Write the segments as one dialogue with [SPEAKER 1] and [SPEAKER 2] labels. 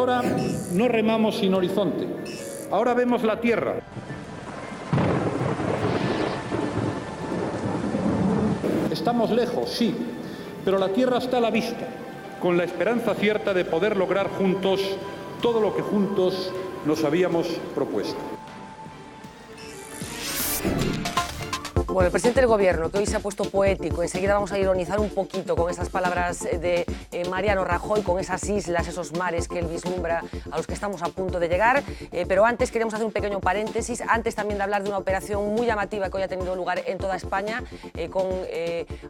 [SPEAKER 1] Ahora no remamos sin horizonte, ahora vemos la tierra. Estamos lejos, sí, pero la tierra está a la vista, con la esperanza cierta de poder lograr juntos todo lo que juntos nos habíamos propuesto.
[SPEAKER 2] Bueno, el presidente del Gobierno, que hoy se ha puesto poético, enseguida vamos a ironizar un poquito con esas palabras de eh, Mariano Rajoy, con esas islas, esos mares que él vislumbra a los que estamos a punto de llegar. Eh, pero antes queremos hacer un pequeño paréntesis, antes también de hablar de una operación muy llamativa que hoy ha tenido lugar en toda España, eh, con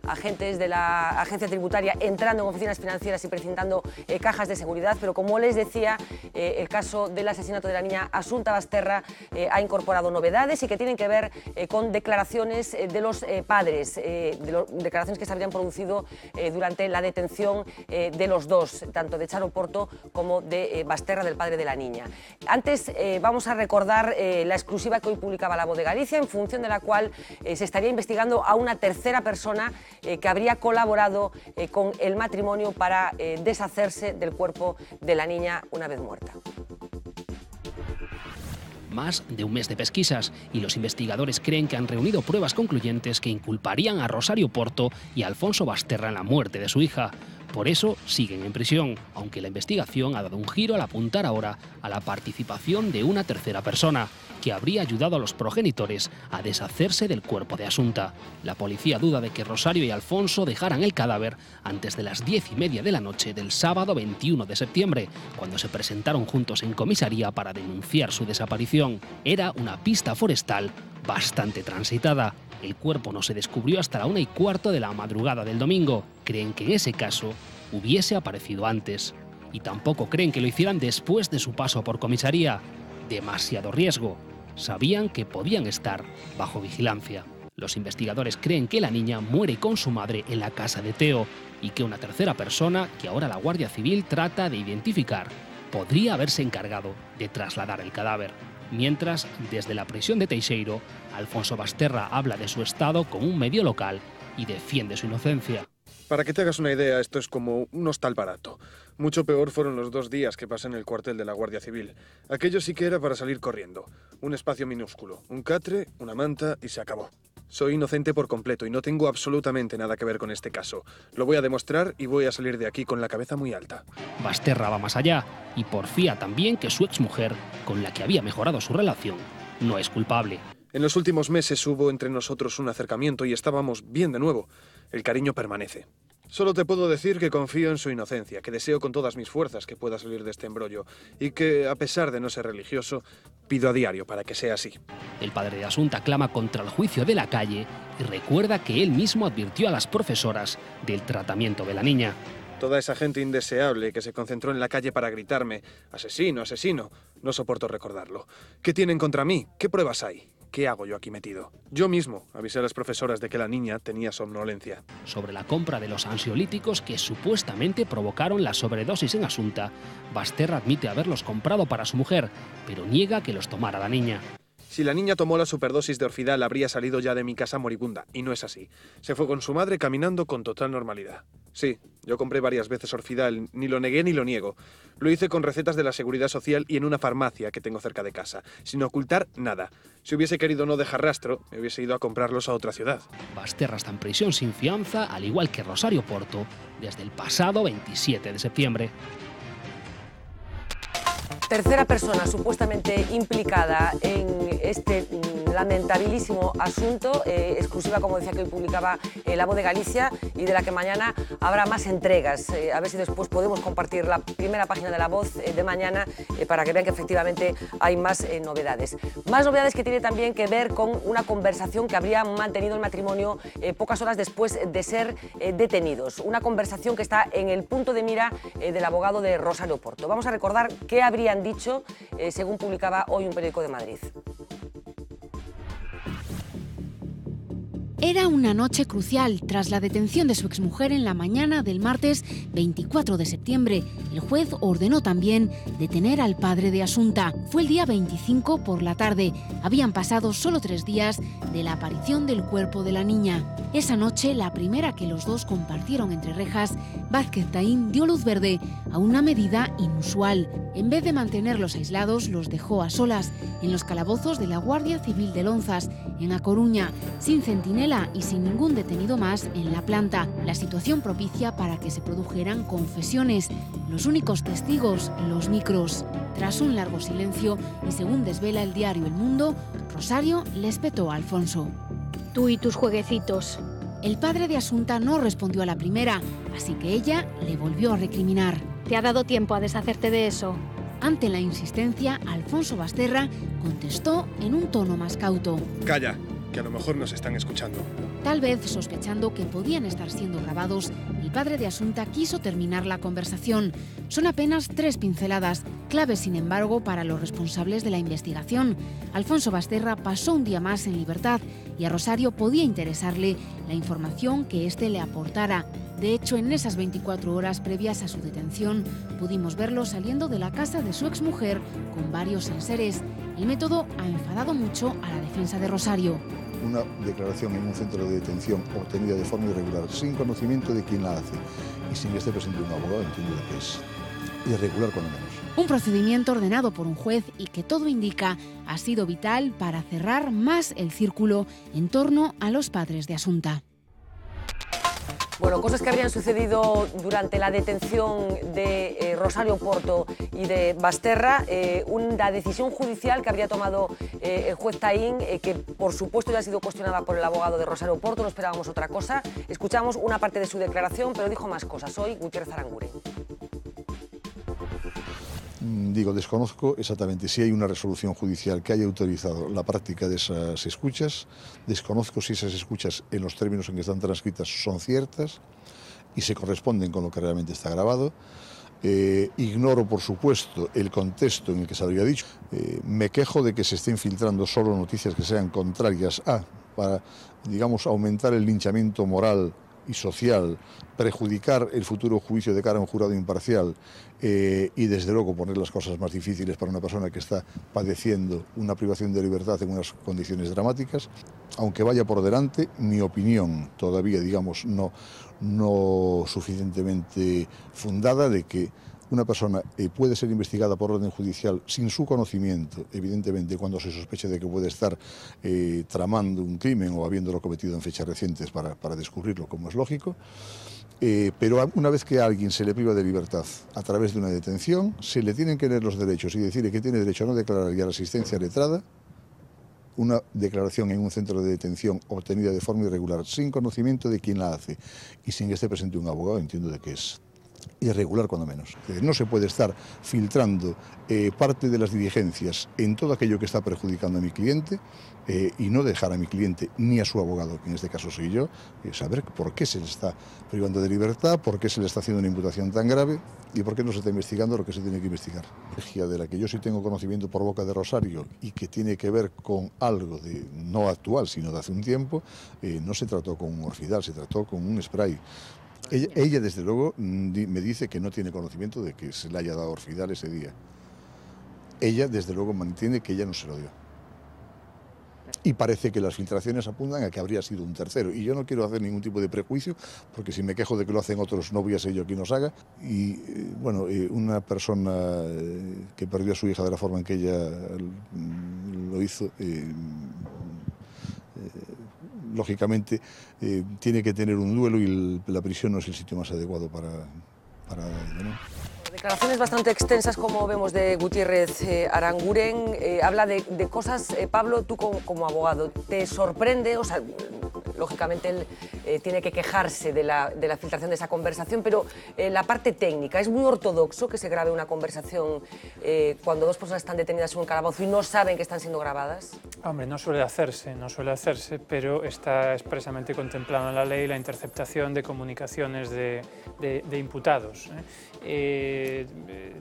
[SPEAKER 2] agentes de la agencia tributaria entrando en oficinas financieras y precintando cajas de seguridad. Pero como les decía, el caso del asesinato de la niña Asunta Basterra ha incorporado novedades y que tienen que ver con declaraciones de los eh, padres, eh, de declaraciones que se habrían producido durante la detención de los dos, tanto de Charo Porto como de Basterra, del padre de la niña. Antes vamos a recordar la exclusiva que hoy publicaba La Voz de Galicia, en función de la cual se estaría investigando a una tercera persona que habría colaborado con el matrimonio para deshacerse del cuerpo de la niña una vez muerta
[SPEAKER 3] más de un mes de pesquisas y los investigadores creen que han reunido pruebas concluyentes que inculparían a Rosario Porto y a Alfonso Basterra en la muerte de su hija. Por eso siguen en prisión, aunque la investigación ha dado un giro al apuntar ahora a la participación de una tercera persona, que habría ayudado a los progenitores a deshacerse del cuerpo de Asunta. La policía duda de que Rosario y Alfonso dejaran el cadáver antes de las diez y media de la noche del sábado 21 de septiembre, cuando se presentaron juntos en comisaría para denunciar su desaparición. Era una pista forestal bastante transitada. El cuerpo no se descubrió hasta la una y cuarto de la madrugada del domingo. Creen que en ese caso hubiese aparecido antes. Y tampoco creen que lo hicieran después de su paso por comisaría. Demasiado riesgo. Sabían que podían estar bajo vigilancia. Los investigadores creen que la niña muere con su madre en la casa de Teo y que una tercera persona, que ahora la Guardia Civil trata de identificar, podría haberse encargado de trasladar el cadáver mientras desde la prisión de Teixeiro, Alfonso Basterra habla de su estado como un medio local y defiende su inocencia.
[SPEAKER 4] Para que te hagas una idea, esto es como un hostal barato. Mucho peor fueron los dos días que pasé en el cuartel de la Guardia Civil. Aquello sí que era para salir corriendo. Un espacio minúsculo, un catre, una manta y se acabó. Soy inocente por completo y no tengo absolutamente nada que ver con este caso. Lo voy a demostrar y voy a salir de aquí con la cabeza muy alta.
[SPEAKER 3] Basterra va más allá y porfía también que su exmujer, con la que había mejorado su relación, no es culpable.
[SPEAKER 4] En los últimos meses hubo entre nosotros un acercamiento y estábamos bien de nuevo. El cariño permanece. Solo te puedo decir que confío en su inocencia, que deseo con todas mis fuerzas que pueda salir de este embrollo y que, a pesar de no ser religioso, pido a diario para que sea así.
[SPEAKER 3] El padre de Asunta clama contra el juicio de la calle y recuerda que él mismo advirtió a las profesoras del tratamiento de la niña.
[SPEAKER 4] Toda esa gente indeseable que se concentró en la calle para gritarme, asesino, asesino, no soporto recordarlo. ¿Qué tienen contra mí? ¿Qué pruebas hay? ¿Qué hago yo aquí metido? Yo mismo avisé a las profesoras de que la niña tenía somnolencia.
[SPEAKER 3] Sobre la compra de los ansiolíticos que supuestamente provocaron la sobredosis en Asunta, Basterra admite haberlos comprado para su mujer, pero niega que los tomara la niña.
[SPEAKER 4] Si la niña tomó la superdosis de orfidal, habría salido ya de mi casa moribunda, y no es así. Se fue con su madre caminando con total normalidad. Sí, yo compré varias veces Orfidal, ni lo negué ni lo niego. Lo hice con recetas de la Seguridad Social y en una farmacia que tengo cerca de casa, sin ocultar nada. Si hubiese querido no dejar rastro, me hubiese ido a comprarlos a otra ciudad.
[SPEAKER 3] Basterra está en prisión sin fianza, al igual que Rosario Porto, desde el pasado 27 de septiembre.
[SPEAKER 2] Tercera persona supuestamente implicada en este mm, lamentabilísimo asunto, eh, exclusiva, como decía, que hoy publicaba eh, La Voz de Galicia y de la que mañana habrá más entregas. Eh, a ver si después podemos compartir la primera página de La Voz de mañana para que vean que efectivamente hay más novedades. Más novedades que tiene también que ver con una conversación que habría mantenido el matrimonio pocas horas después de ser detenidos. Una conversación que está en el punto de mira del abogado de Rosario Porto. Vamos a recordar qué habrían dicho, eh, según publicaba hoy un periódico de Madrid.
[SPEAKER 5] Era una noche crucial tras la detención de su exmujer en la mañana del martes 24 de septiembre. El juez ordenó también detener al padre de Asunta. Fue el día 25 por la tarde. Habían pasado solo tres días de la aparición del cuerpo de la niña. Esa noche, la primera que los dos compartieron entre rejas, Vázquez Taín dio luz verde a una medida inusual. En vez de mantenerlos aislados, los dejó a solas en los calabozos de la Guardia Civil de Lonzas, en A Coruña, sin y sin ningún detenido más en la planta. La situación propicia para que se produjeran confesiones. Los únicos testigos, los micros. Tras un largo silencio y según desvela el diario El Mundo, Rosario les petó a Alfonso.
[SPEAKER 6] Tú y tus jueguecitos.
[SPEAKER 5] El padre de Asunta no respondió a la primera, así que ella le volvió a recriminar.
[SPEAKER 6] ¿Te ha dado tiempo a deshacerte de eso?
[SPEAKER 5] Ante la insistencia, Alfonso Basterra contestó en un tono más cauto.
[SPEAKER 4] Calla, que a lo mejor nos están escuchando.
[SPEAKER 5] Tal vez sospechando que podían estar siendo grabados, el padre de Asunta quiso terminar la conversación. Son apenas tres pinceladas, claves sin embargo para los responsables de la investigación. Alfonso Basterra pasó un día más en libertad y a Rosario podía interesarle la información que éste le aportara. De hecho, en esas 24 horas previas a su detención, pudimos verlo saliendo de la casa de su exmujer con varios enseres. El método ha enfadado mucho a la defensa de Rosario.
[SPEAKER 7] Una declaración en un centro de detención obtenida de forma irregular, sin conocimiento de quién la hace y sin que esté presente un abogado, entiendo que es irregular cuando menos.
[SPEAKER 5] Un procedimiento ordenado por un juez y que todo indica ha sido vital para cerrar más el círculo en torno a los padres de Asunta.
[SPEAKER 2] Bueno, cosas que habrían sucedido durante la detención de eh, Rosario Porto y de Basterra, eh, una decisión judicial que habría tomado eh, el juez Taín, que por supuesto ya ha sido cuestionada por el abogado de Rosario Porto, no esperábamos otra cosa. Escuchamos una parte de su declaración, pero dijo más cosas. Hoy Gutiérrez Aranguren.
[SPEAKER 7] Mm, Digo, desconozco exactamente si hay una resolución judicial que haya autorizado la práctica de esas escuchas, desconozco si esas escuchas en los términos en que están transcritas son ciertas y se corresponden con lo que realmente está grabado. Eh, ignoro, por supuesto, el contexto en el que se habría dicho. Eh, me quejo de que se estén filtrando solo noticias que sean contrarias a, para, digamos, aumentar el linchamiento moral y social, perjudicar el futuro juicio de cara a un jurado imparcial eh, y desde luego poner las cosas más difíciles para una persona que está padeciendo una privación de libertad en unas condiciones dramáticas, aunque vaya por delante, mi opinión todavía, digamos, no, no suficientemente fundada de que una persona eh, puede ser investigada por orden judicial sin su conocimiento, evidentemente cuando se sospecha de que puede estar eh, tramando un crimen o habiéndolo cometido en fechas recientes para, para descubrirlo, como es lógico. Eh, pero una vez que a alguien se le priva de libertad a través de una detención, se le tienen que leer los derechos y decirle que tiene derecho a no declarar y a la asistencia letrada, una declaración en un centro de detención obtenida de forma irregular, sin conocimiento de quién la hace y sin que esté presente un abogado, entiendo de que es irregular cuando menos. No se puede estar filtrando eh, parte de las diligencias en todo aquello que está perjudicando a mi cliente eh, y no dejar a mi cliente ni a su abogado, que en este caso soy yo, eh, saber por qué se le está privando de libertad, por qué se le está haciendo una imputación tan grave y por qué no se está investigando lo que se tiene que investigar. De la que yo sí tengo conocimiento por boca de Rosario y que tiene que ver con algo de no actual, sino de hace un tiempo, no se trató con un orfidal, se trató con un spray. Ella, ella, desde luego, mm, me dice que no tiene conocimiento de que se le haya dado orfidal ese día. Ella, desde luego, mantiene que ella no se lo dio. Y parece que las filtraciones apuntan a que habría sido un tercero. Y yo no quiero hacer ningún tipo de prejuicio, porque si me quejo de que lo hacen otros, no voy a ser yo quien los haga. Y, eh, bueno, eh, una persona eh, que perdió a su hija de la forma en que ella mm, lo hizo, lógicamente eh, tiene que tener un duelo y la prisión no es el sitio más adecuado para, para ello, ¿no?
[SPEAKER 2] Declaraciones bastante extensas, como vemos de Gutiérrez eh, Aranguren. Eh, habla de, de cosas, eh, Pablo, tú como, como abogado, ¿te sorprende? O sea, lógicamente él eh, tiene que quejarse de la, de la filtración de esa conversación, pero eh, la parte técnica, ¿es muy ortodoxo que se grabe una conversación eh, cuando dos personas están detenidas en un calabozo y no saben que están siendo grabadas?
[SPEAKER 8] Hombre, no suele hacerse, no suele hacerse, pero está expresamente contemplado en la ley la interceptación de comunicaciones de- de imputados, ¿eh?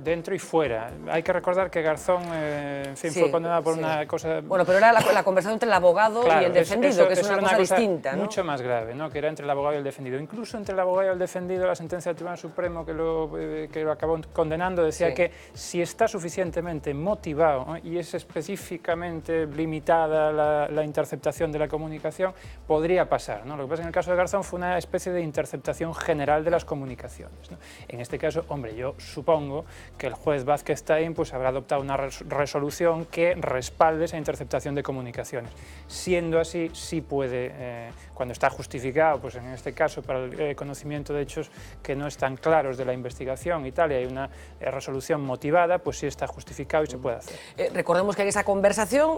[SPEAKER 8] Dentro y fuera. Hay que recordar que Garzón, eh, en fin,
[SPEAKER 2] Sí,
[SPEAKER 8] fue condenado por
[SPEAKER 2] sí.
[SPEAKER 8] una cosa...
[SPEAKER 2] Bueno, pero era la, la conversación entre el abogado
[SPEAKER 8] Claro,
[SPEAKER 2] y el defendido,
[SPEAKER 8] eso-
[SPEAKER 2] que es una cosa, distinta. distinta, ¿no?
[SPEAKER 8] Mucho más grave, ¿no? que era entre el abogado y el defendido. Incluso entre el abogado y el defendido, la sentencia del Tribunal Supremo que lo, eh, que lo acabó condenando decía
[SPEAKER 2] Sí.
[SPEAKER 8] que si está suficientemente motivado ¿no? y es específicamente limitada la, la interceptación de la comunicación, podría pasar. ¿no? Lo que pasa en el caso de Garzón fue una especie de interceptación general de las comunicaciones. ¿no? En este caso, hombre, yo supongo que el juez Vázquez Taín pues, habrá adoptado una res- resolución que respalde esa interceptación de comunicaciones. Siendo así, sí puede, eh, cuando está justificado, pues en este caso para el eh, conocimiento de hechos que no están claros de la investigación y tal, y hay una eh, resolución motivada, pues sí está justificado y se puede hacer.
[SPEAKER 2] Eh, recordemos que en esa conversación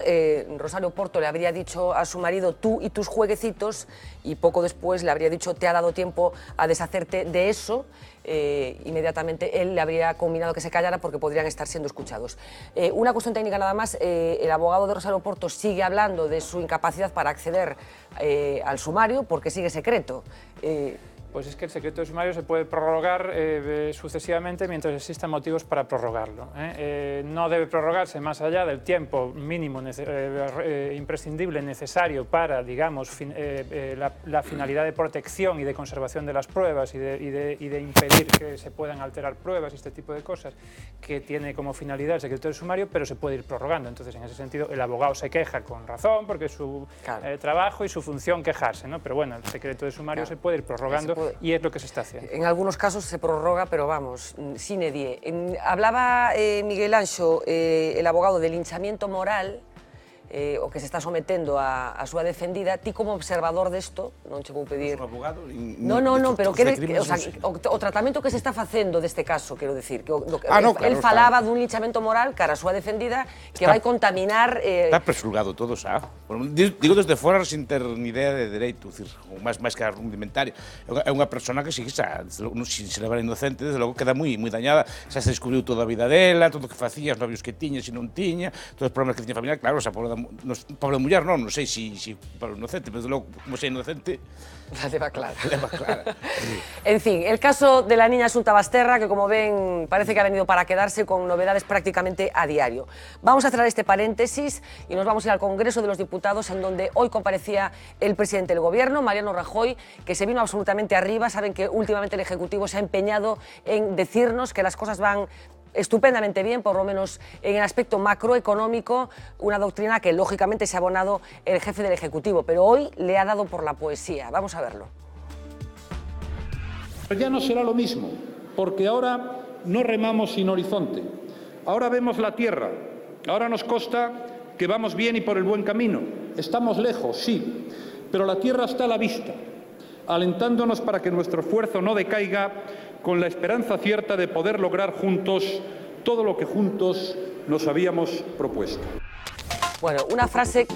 [SPEAKER 2] Rosario Porto le habría dicho a su marido tú y tus jueguecitos y poco después le habría dicho te ha dado tiempo a deshacerte de eso. Eh, inmediatamente él le habría combinado que se callara porque podrían estar siendo escuchados. Eh, una cuestión técnica nada más, eh, el abogado de Rosario Porto sigue hablando de su incapacidad para acceder al sumario porque sigue secreto.
[SPEAKER 8] Pues es que el secreto de sumario se puede prorrogar eh, sucesivamente mientras existan motivos para prorrogarlo. ¿eh? Eh, no debe prorrogarse más allá del tiempo mínimo nece- imprescindible necesario para, digamos, fin- la, la finalidad de protección y de conservación de las pruebas y de, y de- y de impedir que se puedan alterar pruebas y este tipo de cosas que tiene como finalidad el secreto de sumario, pero se puede ir prorrogando. Entonces, en ese sentido, el abogado se queja con razón porque es su
[SPEAKER 2] Claro.
[SPEAKER 8] trabajo y su función quejarse, ¿no? Pero bueno, el secreto de sumario
[SPEAKER 2] Claro.
[SPEAKER 8] se puede ir prorrogando y es lo que se está haciendo.
[SPEAKER 2] En algunos casos se prorroga, pero vamos, sine die. Hablaba eh, Miguel Anxo, eh, el abogado del linchamiento moral, eh, o que se está sometendo a, a súa defendida, ti como observador desto, non che vou pedir...
[SPEAKER 9] Non abogado? Ni,
[SPEAKER 2] no, no, no, pero que, o, sea, o, o tratamento que se está facendo deste caso, quero decir, que o, do,
[SPEAKER 9] ah, no, claro,
[SPEAKER 2] el falaba dun linchamento moral cara a súa defendida que
[SPEAKER 9] está,
[SPEAKER 2] vai contaminar... Eh...
[SPEAKER 9] Está presulgado todo, xa. Bueno, digo desde fora sin ter ni idea de dereito, dicir, máis, máis que rudimentario. É unha persona que si, xa, non sin se levar inocente, desde logo queda moi moi dañada, xa se descubriu toda a vida dela, todo o que facía, os novios que tiña, se non tiña, todos os problemas que tiña familiar, claro, xa pobre da nos, pobre muller non, non sei si, si para o inocente, pero logo, como sei inocente,
[SPEAKER 2] la leva clara.
[SPEAKER 9] leva clara.
[SPEAKER 2] En fin, el caso de la niña Asunta Basterra, que como ven parece que ha venido para quedarse con novedades prácticamente a diario. Vamos a cerrar este paréntesis y nos vamos a ir al Congreso de los Diputados, en donde hoy comparecía el presidente del Gobierno, Mariano Rajoy, que se vino absolutamente arriba. Saben que últimamente el Ejecutivo se ha empeñado en decirnos que las cosas van estupendamente bien, por lo menos en el aspecto macroeconómico, una doctrina que lógicamente se ha abonado el jefe del Ejecutivo, pero hoy le ha dado por la poesía. Vamos a verlo.
[SPEAKER 1] Pero ya no será lo mismo, porque ahora no remamos sin horizonte. Ahora vemos la tierra. Ahora nos consta que vamos bien y por el buen camino. Estamos lejos, sí, pero la tierra está a la vista, alentándonos para que nuestro esfuerzo no decaiga con la esperanza cierta de poder lograr juntos todo lo que juntos nos habíamos propuesto.
[SPEAKER 2] Bueno, una frase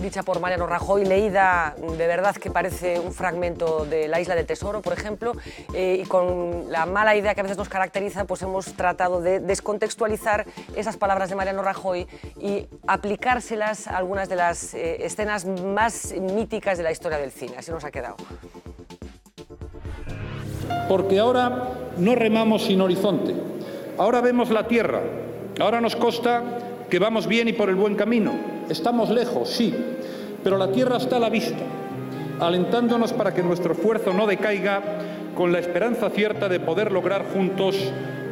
[SPEAKER 2] dicha por Mariano Rajoy, leída de verdad que parece un fragmento de La Isla del Tesoro, por ejemplo, eh, y con la mala idea que a veces nos caracteriza, pues hemos tratado de descontextualizar esas palabras de Mariano Rajoy y aplicárselas a algunas de las eh, escenas más míticas de la historia del cine. Así nos ha quedado.
[SPEAKER 1] Porque ahora no remamos sin horizonte. Ahora vemos la tierra. Ahora nos consta que vamos bien y por el buen camino. Estamos lejos, sí, pero la tierra está a la vista, alentándonos para que nuestro esfuerzo no decaiga con la esperanza cierta de poder lograr juntos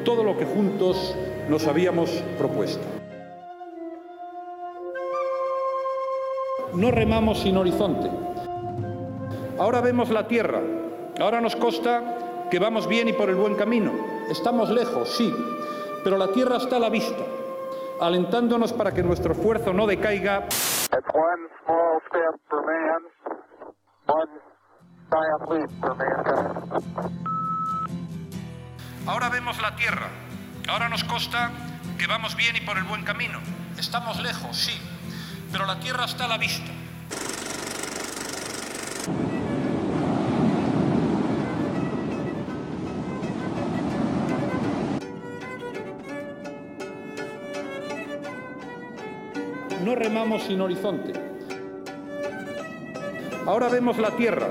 [SPEAKER 1] todo lo que juntos nos habíamos propuesto. No remamos sin horizonte. Ahora vemos la tierra. Ahora nos consta que vamos bien y por el buen camino. Estamos lejos, sí, pero la tierra está a la vista, alentándonos para que nuestro esfuerzo no decaiga. Ahora vemos la tierra. Ahora nos consta que vamos bien y por el buen camino. Estamos lejos, sí, pero la tierra está a la vista. No remamos sin horizonte. Ahora vemos la tierra.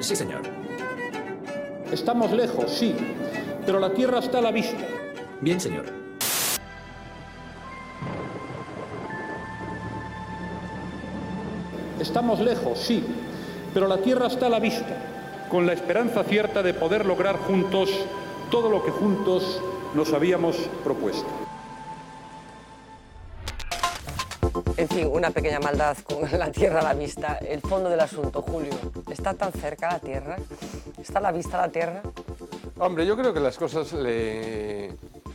[SPEAKER 10] Sí, señor.
[SPEAKER 1] Estamos lejos, sí, pero la tierra está a la vista.
[SPEAKER 10] Bien, señor.
[SPEAKER 1] Estamos lejos, sí, pero la tierra está a la vista, con la esperanza cierta de poder lograr juntos todo lo que juntos nos habíamos propuesto.
[SPEAKER 2] Fin, una pequeña maldad con la tierra a la vista. El fondo del asunto, Julio, ¿está tan cerca la tierra? ¿Está a la vista la tierra?
[SPEAKER 11] Hombre, yo creo que las cosas le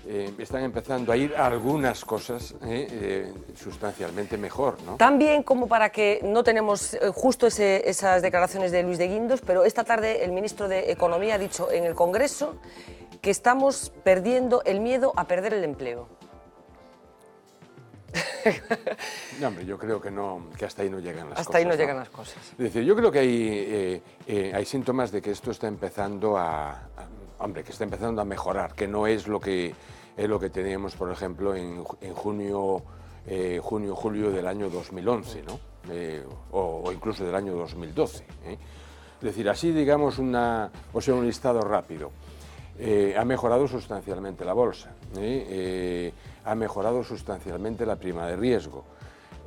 [SPEAKER 11] eh, están empezando a ir a algunas cosas eh, eh, sustancialmente mejor, ¿no?
[SPEAKER 2] Tan bien como para que no tenemos justo ese- esas declaraciones de Luis de Guindos, pero esta tarde el ministro de Economía ha dicho en el Congreso que estamos perdiendo el miedo a perder el empleo.
[SPEAKER 11] No, hombre, yo creo que no, que hasta ahí no llegan las
[SPEAKER 2] Hasta
[SPEAKER 11] cosas.
[SPEAKER 2] ahí no llegan las cosas.
[SPEAKER 11] Es decir, yo creo que hay, eh, eh, hay síntomas de que esto está empezando a, a- hombre, que está empezando a mejorar, que no es lo que es lo que teníamos, por ejemplo, en, ju- en junio, eh, junio, julio del año 2011, ¿no? O, o incluso del año 2012. ¿eh? Es decir, así digamos una, o sea, un listado rápido. Ha mejorado sustancialmente la bolsa, ha mejorado sustancialmente la prima de riesgo,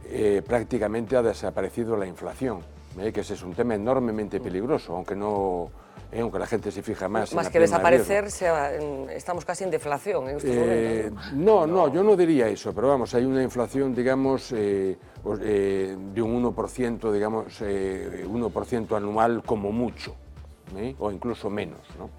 [SPEAKER 11] eh, prácticamente ha desaparecido la inflación, ¿eh? que ese es un tema enormemente peligroso, aunque no, eh, aunque la gente se fija más. en
[SPEAKER 2] Más
[SPEAKER 11] la
[SPEAKER 2] que desaparecer, se va- en- estamos casi en deflación en estos
[SPEAKER 11] Eh,
[SPEAKER 2] momentos.
[SPEAKER 11] no, no, yo no diría eso, pero vamos, hay una inflación, digamos, eh, pues, eh, de un 1%, digamos, eh, 1% anual como mucho, ¿eh? o incluso menos, ¿no?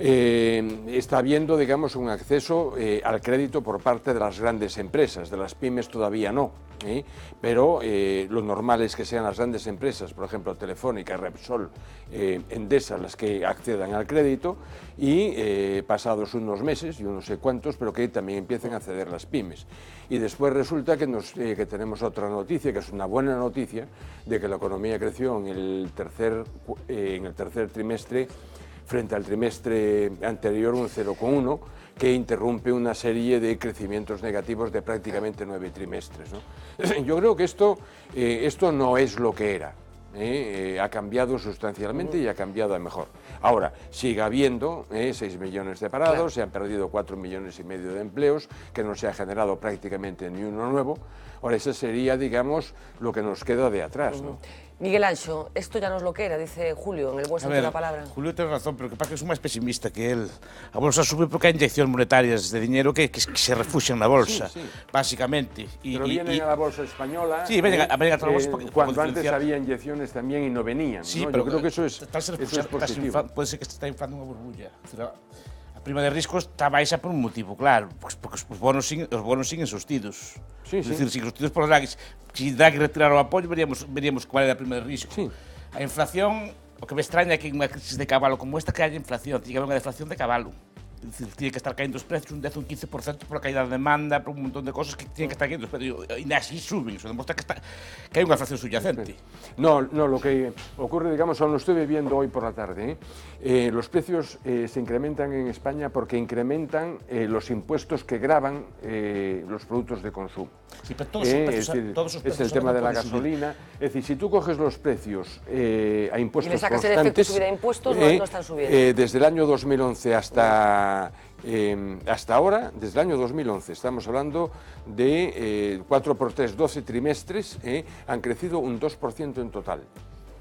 [SPEAKER 11] Eh, está habiendo, digamos, un acceso eh, al crédito por parte de las grandes empresas, de las pymes todavía no, ¿eh? pero lo normal es que sean las grandes empresas, por ejemplo Telefónica, Repsol, Endesa, las que accedan al crédito y pasados unos meses, yo no sé cuántos, pero que también empiecen a acceder las pymes. Y después resulta que, tenemos otra noticia, que es una buena noticia, de que la economía creció en el tercer trimestre frente al trimestre anterior un 0,1, que interrumpe una serie de crecimientos negativos de prácticamente nueve trimestres. ¿no? Yo creo que esto, eh, esto no es lo que era. ¿eh? Eh, ha cambiado sustancialmente y ha cambiado a mejor. Ahora, sigue habiendo eh, 6 millones de parados,
[SPEAKER 2] Claro.
[SPEAKER 11] se han perdido 4 millones y medio de empleos, que no se ha generado prácticamente ni uno nuevo. Ahora, ese sería, digamos, lo que nos queda de atrás. ¿no?
[SPEAKER 2] Miguel Ancho, esto ya no es lo que era, dice Julio, en el buen sentido de la palabra.
[SPEAKER 9] Julio ten razón, pero que pasa que es máis pesimista que él. A bolsa sube porque hai inyeccións monetarias de dinero que, que, que se refuxian na bolsa,
[SPEAKER 11] Sí, sí.
[SPEAKER 9] básicamente. Y,
[SPEAKER 11] Pero
[SPEAKER 9] y-
[SPEAKER 11] vienen
[SPEAKER 9] y-
[SPEAKER 11] a la bolsa española.
[SPEAKER 9] Sí, vienen a-
[SPEAKER 11] ¿eh?
[SPEAKER 9] vienen a toda la bolsa
[SPEAKER 11] Eh,
[SPEAKER 9] porque-
[SPEAKER 11] cuando antes había inyecciones también y no venían.
[SPEAKER 9] Sí,
[SPEAKER 11] ¿no?
[SPEAKER 9] pero
[SPEAKER 11] Yo creo que eso es, eso es
[SPEAKER 9] refugiando- estás
[SPEAKER 11] positivo.
[SPEAKER 9] infa- Pode ser que se está inflando unha burbulla. prima de risco está baixa por un motivo, claro, porque os bonos sin, os bonos siguen sostidos.
[SPEAKER 11] Sí, sí.
[SPEAKER 9] Decir, siguen sostidos por Draghi. Se Draghi retirar o apoio, veríamos, veríamos cual era a prima de risco.
[SPEAKER 11] Sí.
[SPEAKER 9] A inflación, o que me extraña é que en unha crisis de cabalo como esta que haya inflación, tiña que haber unha deflación de cabalo. Tiene que estar caindo os precios un 10 ou un 15% por a caída da demanda, por un montón de cosas que tienen que estar caindo os precios. E así suben, eso demostra que, está, que hai unha inflación subyacente.
[SPEAKER 11] No, no, lo que ocurre, digamos, aún lo estoy viendo hoy por la tarde, ¿eh? Eh, los precios eh, se incrementan en España porque incrementan eh, los impuestos que graban eh, los productos de consumo.
[SPEAKER 9] Sí, pero todos
[SPEAKER 11] Eh,
[SPEAKER 9] precios-
[SPEAKER 11] es decir,
[SPEAKER 9] todos os
[SPEAKER 11] es
[SPEAKER 9] precios
[SPEAKER 11] el tema de la
[SPEAKER 9] pueden subir.
[SPEAKER 11] gasolina. Es decir, si tú coges los precios eh, a impuestos
[SPEAKER 2] Y le sacas el efecto
[SPEAKER 11] constantes,
[SPEAKER 2] subida de impuestos, no- no están subiendo.
[SPEAKER 11] eh, desde el año 2011 hasta, eh, hasta ahora, desde el año 2011, estamos hablando de eh, 4 por 3, 12 trimestres, eh, han crecido un 2% en total,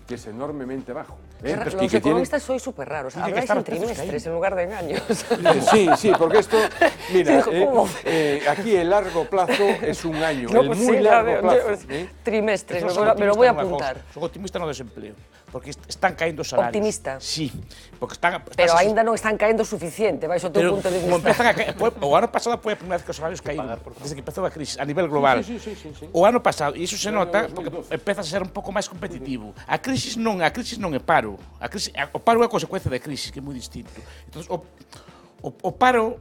[SPEAKER 11] que es enormemente bajo. ¿eh?
[SPEAKER 2] Los
[SPEAKER 11] que
[SPEAKER 2] economistas sois súper raros,
[SPEAKER 9] que
[SPEAKER 2] habláis en trimestres en lugar de en años.
[SPEAKER 11] Sí, sí, porque esto, mira, eh, eh, aquí el largo plazo es un año,
[SPEAKER 2] No,
[SPEAKER 11] el
[SPEAKER 2] pues
[SPEAKER 11] muy
[SPEAKER 2] sí,
[SPEAKER 11] largo
[SPEAKER 2] veo,
[SPEAKER 11] plazo.
[SPEAKER 2] yo-
[SPEAKER 11] ¿eh?
[SPEAKER 2] Trimestres, me,
[SPEAKER 9] soy
[SPEAKER 2] lo- me lo voy a apuntar.
[SPEAKER 9] Son optimista no desempleo, porque están caindo os salarios.
[SPEAKER 2] Optimista.
[SPEAKER 9] Sí, porque están...
[SPEAKER 2] Pero
[SPEAKER 9] estás,
[SPEAKER 2] aínda non están caendo o suficiente, vais ao teu
[SPEAKER 9] pero,
[SPEAKER 2] punto de vista.
[SPEAKER 9] Empezan a caer, o ano pasado foi a primeira vez que os salarios caíron, desde que empezou a crise, a nivel global.
[SPEAKER 11] Sí, sí, sí, sí, sí.
[SPEAKER 9] O ano pasado, e iso se nota porque empeza a ser un pouco máis competitivo. A crisis non, a crisis non é paro. A crisis, o paro é a consecuencia da crisis, que é moi distinto. Entón, o, o, o paro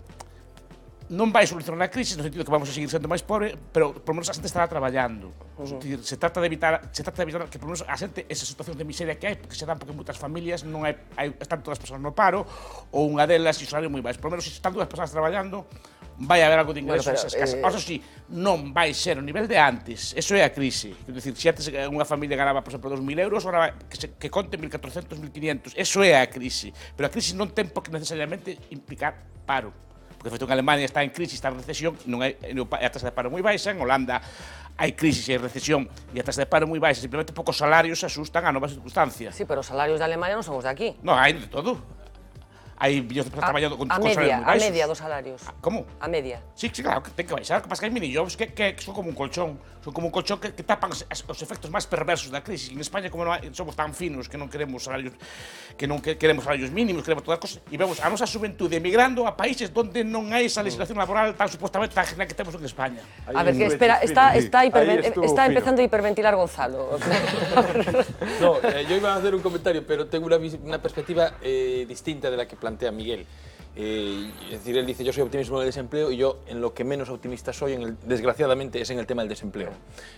[SPEAKER 9] non vai solucionar a crise no sentido que vamos a seguir sendo máis pobre, pero por menos a xente estará traballando. Uh -huh. Decir, se trata de evitar, se trata de evitar que por menos a xente esa situación de miseria que hai, porque se dan porque moitas familias non hai, hai están todas as persoas no paro ou unha delas e o salario moi baixo. Por menos se están todas as persoas traballando, vai haber algo de ingreso
[SPEAKER 2] bueno,
[SPEAKER 9] esas casas.
[SPEAKER 2] Eh...
[SPEAKER 9] Oso si, non vai ser o nivel de antes. Eso é a crise. Quero dicir, se antes unha familia ganaba, por exemplo, 2.000 euros, agora que, se, que conte 1.400, 1.500. Eso é a crise. Pero a crise non ten por que necesariamente implicar paro. De feito, en Alemania está en crisis, está en recesión, non é, é a tasa de paro moi baixa, en Holanda hai crisis e recesión e a tasa de paro moi baixa, simplemente poucos salarios se asustan a novas circunstancias.
[SPEAKER 2] Sí, pero os salarios de Alemania non son os de aquí.
[SPEAKER 9] Non, hai de todo. De persoas traballando con,
[SPEAKER 2] a media, a media dos salarios.
[SPEAKER 9] Como?
[SPEAKER 2] A media.
[SPEAKER 9] Sí, sí, claro, que ten que baixar. Que pasa que hai minijobs que, que, que son como un colchón. Son como un colchón que, que tapan os, os efectos máis perversos da crisis. En España, como non somos tan finos que non queremos salarios que non que, queremos salarios mínimos, queremos todas as cosas, e vemos a nosa xuventude emigrando a países onde non hai esa legislación laboral tan supostamente tan general que temos en España.
[SPEAKER 2] A ver, que espera, está, está, hiperven-
[SPEAKER 12] Ahí estuvo
[SPEAKER 2] está empezando a hiperventilar Gonzalo.
[SPEAKER 12] No, eh, yo iba a hacer un comentario, pero tengo una, una perspectiva eh, distinta de la que plantea Miguel. Eh, es decir, él dice, yo soy optimismo en el desempleo y yo en lo que menos optimista soy, en el- desgraciadamente, es en el tema del desempleo.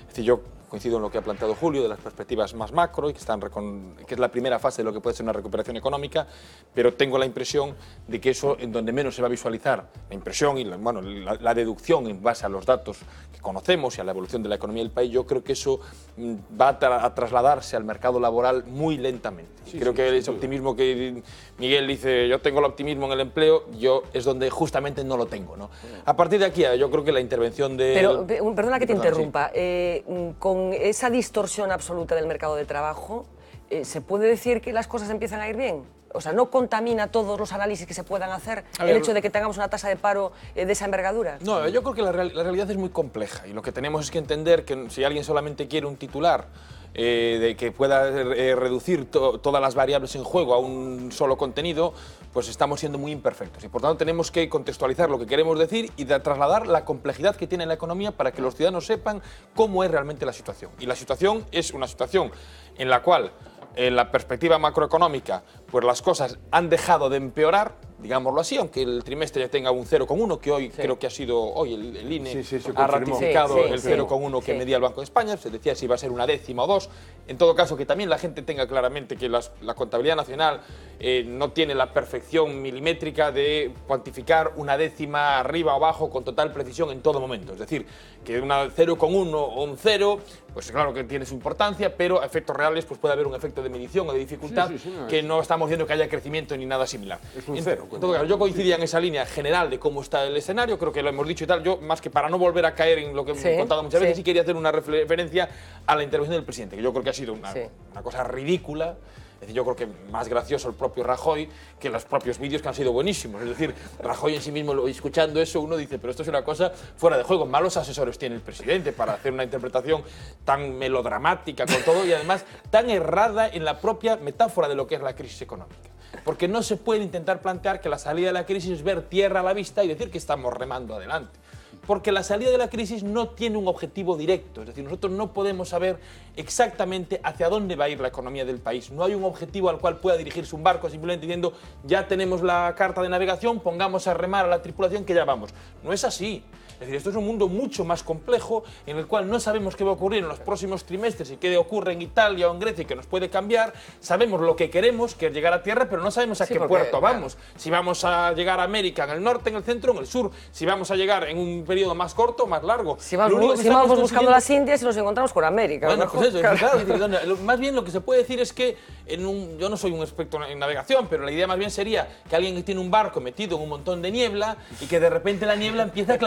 [SPEAKER 12] Es decir, yo coincido en lo que ha planteado Julio, de las perspectivas más macro, y que, están que es la primera fase de lo que puede ser una recuperación económica, pero tengo la impresión de que eso, en donde menos se va a visualizar, la impresión y la, bueno, la, la deducción en base a los datos que conocemos y a la evolución de la economía del país, yo creo que eso mm, va a, tra- a trasladarse al mercado laboral muy lentamente.
[SPEAKER 11] Sí,
[SPEAKER 12] creo
[SPEAKER 11] sí,
[SPEAKER 12] que ese optimismo que Miguel dice, yo tengo el optimismo en el empleo, yo es donde justamente no lo tengo. ¿no? A partir de aquí, yo creo que la intervención de...
[SPEAKER 2] Pero, perdona que te interrumpa. Eh, mm, con esa distorsión absoluta del mercado de trabajo, eh, ¿se puede decir que las cosas empiezan a ir bien? O sea, ¿no contamina todos los análisis que se puedan hacer
[SPEAKER 12] A
[SPEAKER 2] el
[SPEAKER 12] ver,
[SPEAKER 2] hecho de que tengamos una tasa de paro eh, de esa envergadura?
[SPEAKER 12] No, yo creo que la, real- la realidad es muy compleja y lo que tenemos es que entender que si alguien solamente quiere un titular eh, de que pueda eh, reducir to- todas las variables en juego a un solo contenido, pues estamos siendo muy imperfectos y por tanto tenemos que contextualizar lo que queremos decir y trasladar la complejidad que tiene la economía para que los ciudadanos sepan cómo es realmente la situación. Y la situación es una situación en la cual en la perspectiva macroeconómica, pues las cosas han dejado de empeorar, digámoslo así, aunque el trimestre ya tenga un 0,1, que hoy creo que ha sido, hoy el, el INE
[SPEAKER 11] Sí, sí, se
[SPEAKER 12] ha ratificado
[SPEAKER 2] Sí, sí,
[SPEAKER 12] el
[SPEAKER 2] sí.
[SPEAKER 12] 0,1 que
[SPEAKER 2] Sí.
[SPEAKER 12] medía el Banco de España, se decía si iba a ser una décima o dos. En todo caso, que también la gente tenga claramente que las- la contabilidad nacional eh, no tiene la perfección milimétrica de cuantificar una décima arriba o abajo con total precisión en todo momento. Es decir, que una 0,1 o un 0, pues claro que tiene su importancia, pero a efectos reales pues puede haber un efecto de medición o de dificultad
[SPEAKER 11] Sí, sí, sí, no,
[SPEAKER 12] que
[SPEAKER 11] es-
[SPEAKER 12] no estamos viendo que haya crecimiento ni nada similar.
[SPEAKER 11] Es un
[SPEAKER 12] En-
[SPEAKER 11] cero,
[SPEAKER 12] yo coincidía en esa línea general de cómo está el escenario, creo que lo hemos dicho y tal. Yo, más que para no volver a caer en lo que
[SPEAKER 2] Sí,
[SPEAKER 12] he contado muchas veces,
[SPEAKER 2] sí.
[SPEAKER 12] sí quería hacer una referencia a la intervención del presidente, que yo creo que ha sido una,
[SPEAKER 2] Sí.
[SPEAKER 12] una cosa ridícula. Es decir, yo creo que más gracioso el propio Rajoy que los propios vídeos que han sido buenísimos. Es decir, Rajoy en sí mismo, escuchando eso, uno dice, pero esto es una cosa fuera de juego. Malos asesores tiene el presidente para hacer una interpretación tan melodramática con todo y además tan errada en la propia metáfora de lo que es la crisis económica. Porque no se puede intentar plantear que la salida de la crisis es ver tierra a la vista y decir que estamos remando adelante. Porque la salida de la crisis no tiene un objetivo directo, es decir, nosotros no podemos saber exactamente hacia dónde va a ir la economía del país. No hay un objetivo al cual pueda dirigirse un barco simplemente diciendo ya tenemos la carta de navegación, pongamos a remar a la tripulación que ya vamos. No es así. Es decir, esto es un mundo mucho más complejo en el cual no sabemos qué va a ocurrir en los próximos trimestres y qué ocurre en Italia o en Grecia y que nos puede cambiar. Sabemos lo que queremos, que es llegar a tierra, pero no sabemos a
[SPEAKER 2] Sí,
[SPEAKER 12] qué
[SPEAKER 2] porque,
[SPEAKER 12] puerto
[SPEAKER 2] claro.
[SPEAKER 12] vamos. Si vamos a llegar a América en el norte, en el centro, en el sur. Si vamos a llegar en un periodo más corto o más largo.
[SPEAKER 2] Si vamos, si vamos
[SPEAKER 12] estamos
[SPEAKER 2] buscando
[SPEAKER 12] consiguiendo-
[SPEAKER 2] las Indias y nos encontramos con América.
[SPEAKER 12] bueno, pues eso,
[SPEAKER 2] claro.
[SPEAKER 12] decir, más bien lo que se puede decir es que en un, yo no soy un experto en navegación, pero la idea más bien sería que alguien que tiene un barco metido en un montón de niebla y que de repente la niebla empieza a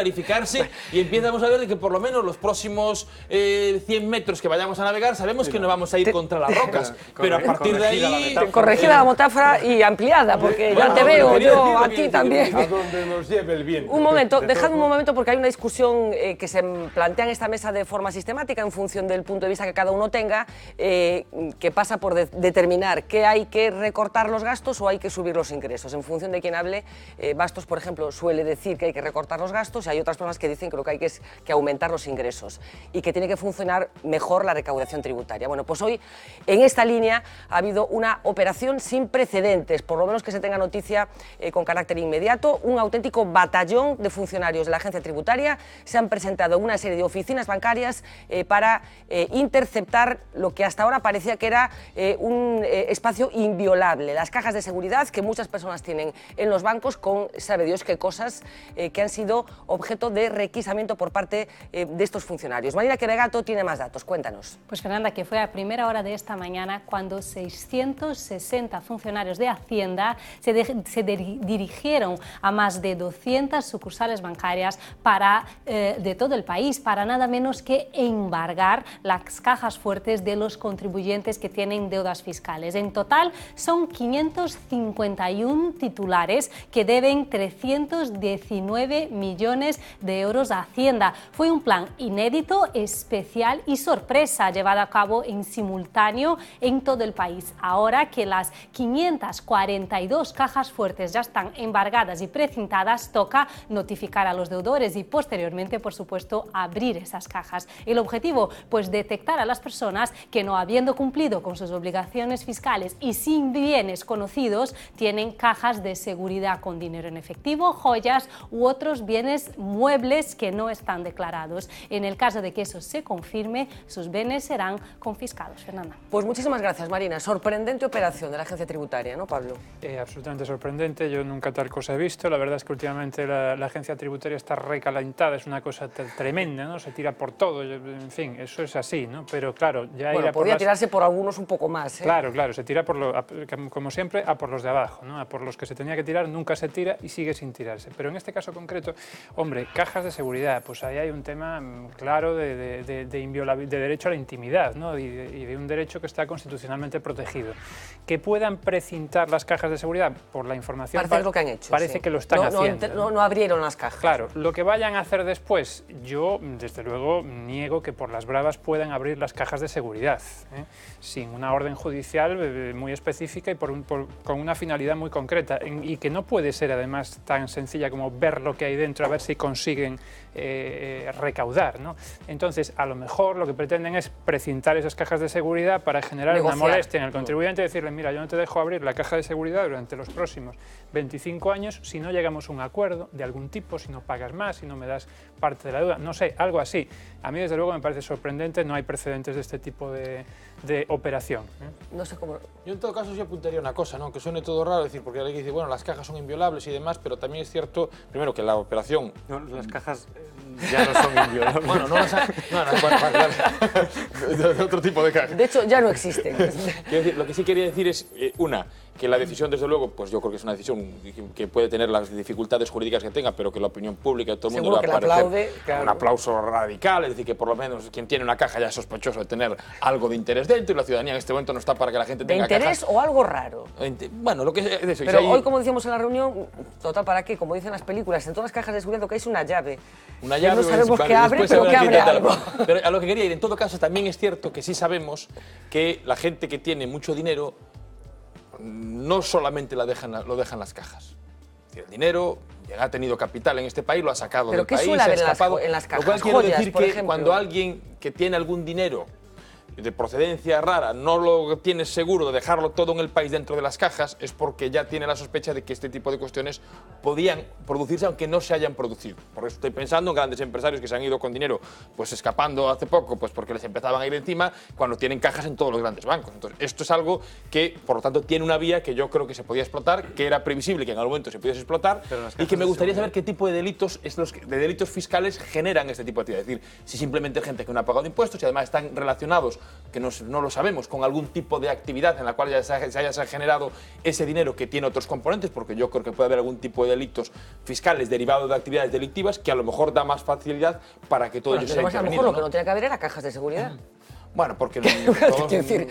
[SPEAKER 12] y empiezamos a ver de que por lo menos los próximos eh, 100 metros que vayamos a navegar sabemos que no vamos a ir contra las rocas, pero a partir de
[SPEAKER 11] corregida la
[SPEAKER 12] ahí...
[SPEAKER 11] metáfora.
[SPEAKER 2] Corregida la metáfora y ampliada, porque
[SPEAKER 12] Bueno,
[SPEAKER 2] ya te veo yo a ti también.
[SPEAKER 11] A donde nos lleve el viento.
[SPEAKER 2] Un momento,
[SPEAKER 11] De
[SPEAKER 2] dejadme un momento porque hay una discusión eh, que se plantea en esta mesa de forma sistemática en función del punto de vista que cada uno tenga, eh, que pasa por de- determinar qué hay que recortar los gastos o hay que subir los ingresos. En función de quien hable, eh, Bastos, por ejemplo, suele decir que hay que recortar los gastos y hay otras personas que dicen que lo que hay que es que aumentar los ingresos y que tiene que funcionar mejor la recaudación tributaria. Bueno, pues hoy en esta línea ha habido una operación sin precedentes, por lo menos que se tenga noticia eh, con carácter inmediato, un auténtico batallón de funcionarios de la agencia tributaria. Se han presentado en una serie de oficinas bancarias eh, para eh, interceptar lo que hasta ahora parecía que era un espacio inviolable, las cajas de seguridad que muchas personas tienen en los bancos con sabe Dios qué cosas que han sido objeto de de requisamiento por parte eh, de estos funcionarios. Marina Queregato tiene más datos, cuéntanos.
[SPEAKER 13] Pues Fernanda, que fue a primera hora de esta mañana cuando 660 funcionarios de Hacienda se, de- se diri- dirigieron a más de 200 sucursales bancarias para, eh, de todo el país para nada menos que embargar las cajas fuertes de los contribuyentes que tienen deudas fiscales. En total son 551 titulares que deben 319 millones de euros a Hacienda. Fue un plan inédito, especial y sorpresa llevado a cabo en simultáneo en todo el país. Ahora que las 542 cajas fuertes ya están embargadas y precintadas, toca notificar a los deudores y posteriormente, por supuesto, abrir esas cajas. El objetivo, pues detectar a las personas que no habiendo cumplido con sus obligaciones fiscales y sin bienes conocidos, tienen cajas de seguridad con dinero en efectivo, joyas u otros bienes muebles que no están declarados. En el caso de que eso se confirme, sus bienes serán confiscados. Fernanda.
[SPEAKER 2] Pues muchísimas gracias, Marina. Sorprendente operación de la agencia tributaria, ¿no, Pablo?
[SPEAKER 8] Eh, absolutamente sorprendente, yo nunca tal cosa he visto. La verdad es que últimamente la, la agencia tributaria está recalentada, es una cosa tremenda, ¿no? Se tira por todo, yo- en fin, eso es así, ¿no? Pero claro, ya
[SPEAKER 2] Bueno,
[SPEAKER 8] a por
[SPEAKER 2] podía
[SPEAKER 8] las-
[SPEAKER 2] tirarse por algunos un poco más. ¿eh?
[SPEAKER 8] Claro, claro, se tira por lo, a- como siempre a por los de abajo, ¿no? a por los que se tenía que tirar, nunca se tira y sigue sin tirarse. Pero en este caso concreto, hombre, cajas de seguridad, pues ahí hay un tema mm, claro de, de, de- de derecho a la intimidad ¿no? y, de, y de un derecho que está constitucionalmente protegido. Que puedan precintar las cajas de seguridad por la información.
[SPEAKER 2] Parece
[SPEAKER 8] pa-
[SPEAKER 2] lo que han hecho.
[SPEAKER 8] Parece
[SPEAKER 2] sí.
[SPEAKER 8] que lo están
[SPEAKER 2] no, no
[SPEAKER 8] haciendo.
[SPEAKER 2] enter- No, no abrieron las cajas.
[SPEAKER 8] Claro, lo que vayan a hacer después, yo desde luego niego que por las bravas puedan abrir las cajas de seguridad, ¿eh? sin una orden judicial eh, muy específica y por un- por- con una finalidad muy concreta, y que no puede ser además tan sencilla como ver lo que hay dentro, a ver si consiguen eh, eh, recaudar. ¿no? Entonces, a lo mejor lo que pretenden es precintar esas cajas de seguridad para generar
[SPEAKER 2] Negociar.
[SPEAKER 8] una molestia en el contribuyente y decirle, mira, yo no te dejo abrir la caja de seguridad durante los próximos 25 años si no llegamos a un acuerdo de algún tipo, si no pagas más, si no me das parte de la deuda, no sé, algo así. A mí, desde luego, me parece sorprendente, no hay precedentes de este tipo de, de operación. ¿eh?
[SPEAKER 2] No sé cómo...
[SPEAKER 12] Yo en todo caso sí apuntaría una cosa, ¿no? que suene todo raro, decir, porque alguien dice, bueno, las cajas son inviolables y demás, pero también es cierto, primero, que la operación...
[SPEAKER 14] las cajas and ya no son inviolables.
[SPEAKER 12] bueno, no las ha- no, no, bueno, vale, vale. de, de otro tipo de cajas.
[SPEAKER 2] De hecho, ya no existen.
[SPEAKER 12] Decir, lo que sí quería decir es, eh, una, que la decisión, desde luego, pues yo creo que es una decisión que, puede tener las dificultades jurídicas que tenga, pero que la opinión pública y todo el mundo
[SPEAKER 2] Seguro
[SPEAKER 12] le va
[SPEAKER 2] que
[SPEAKER 12] a
[SPEAKER 2] aplaude, claro.
[SPEAKER 12] un aplauso radical, es decir, que por lo menos quien tiene una caja ya es sospechoso de tener algo de interés dentro y la ciudadanía en este momento no está para que la gente
[SPEAKER 2] ¿De
[SPEAKER 12] tenga
[SPEAKER 2] interés
[SPEAKER 12] cajas.
[SPEAKER 2] o algo raro?
[SPEAKER 12] Ente- Bueno, lo que es eso.
[SPEAKER 2] Pero
[SPEAKER 12] si hay
[SPEAKER 2] hoy, como decíamos en la reunión, total, ¿para qué? Como dicen las películas, en todas las cajas de seguridad lo que hay es una llave.
[SPEAKER 12] una
[SPEAKER 2] Que no sabemos qué abre, pero que abre algo.
[SPEAKER 12] Pero a lo que quería ir, en todo caso, también es cierto que sí sabemos que la gente que tiene mucho dinero no solamente la dejan, lo dejan las cajas. El dinero ha tenido capital en este país, lo ha sacado
[SPEAKER 2] ¿Pero
[SPEAKER 12] del
[SPEAKER 2] qué
[SPEAKER 12] país,
[SPEAKER 2] suele
[SPEAKER 12] ha
[SPEAKER 2] haber en las
[SPEAKER 12] escapado.
[SPEAKER 2] en las
[SPEAKER 12] Lo cual
[SPEAKER 2] cajas?
[SPEAKER 12] quiero
[SPEAKER 2] Joyas,
[SPEAKER 12] decir que
[SPEAKER 2] ejemplo.
[SPEAKER 12] cuando alguien que tiene algún dinero de procedencia rara no lo tienes seguro de dejarlo todo en el país dentro de las cajas, es porque ya tiene la sospecha de que este tipo de cuestiones podían producirse aunque no se hayan producido. Por eso estoy pensando en grandes empresarios que se han ido con dinero pues escapando hace poco pues porque les empezaban a ir encima cuando tienen cajas en todos los grandes bancos. Entonces, esto es algo que, por lo tanto, tiene una vía que yo creo que se podía explotar, que era previsible que en algún momento se pudiese explotar y que me gustaría saber qué tipo de delitos, es los que- de delitos fiscales generan este tipo de actividad. Es decir, si simplemente gente que no ha pagado impuestos y además están relacionados, que no, s- no lo sabemos, con algún tipo de actividad en la cual ya se, ha- se haya generado ese dinero que tiene otros componentes, porque yo creo que puede haber algún tipo de delitos fiscales derivados de actividades delictivas que a lo mejor da más facilidad para que todo
[SPEAKER 2] Bueno,
[SPEAKER 12] ello sea
[SPEAKER 2] a lo mejor lo que
[SPEAKER 12] ¿no?
[SPEAKER 2] no tiene que haber era cajas de seguridad.
[SPEAKER 12] Bueno, porque
[SPEAKER 2] Quiero
[SPEAKER 12] todos-
[SPEAKER 2] decir,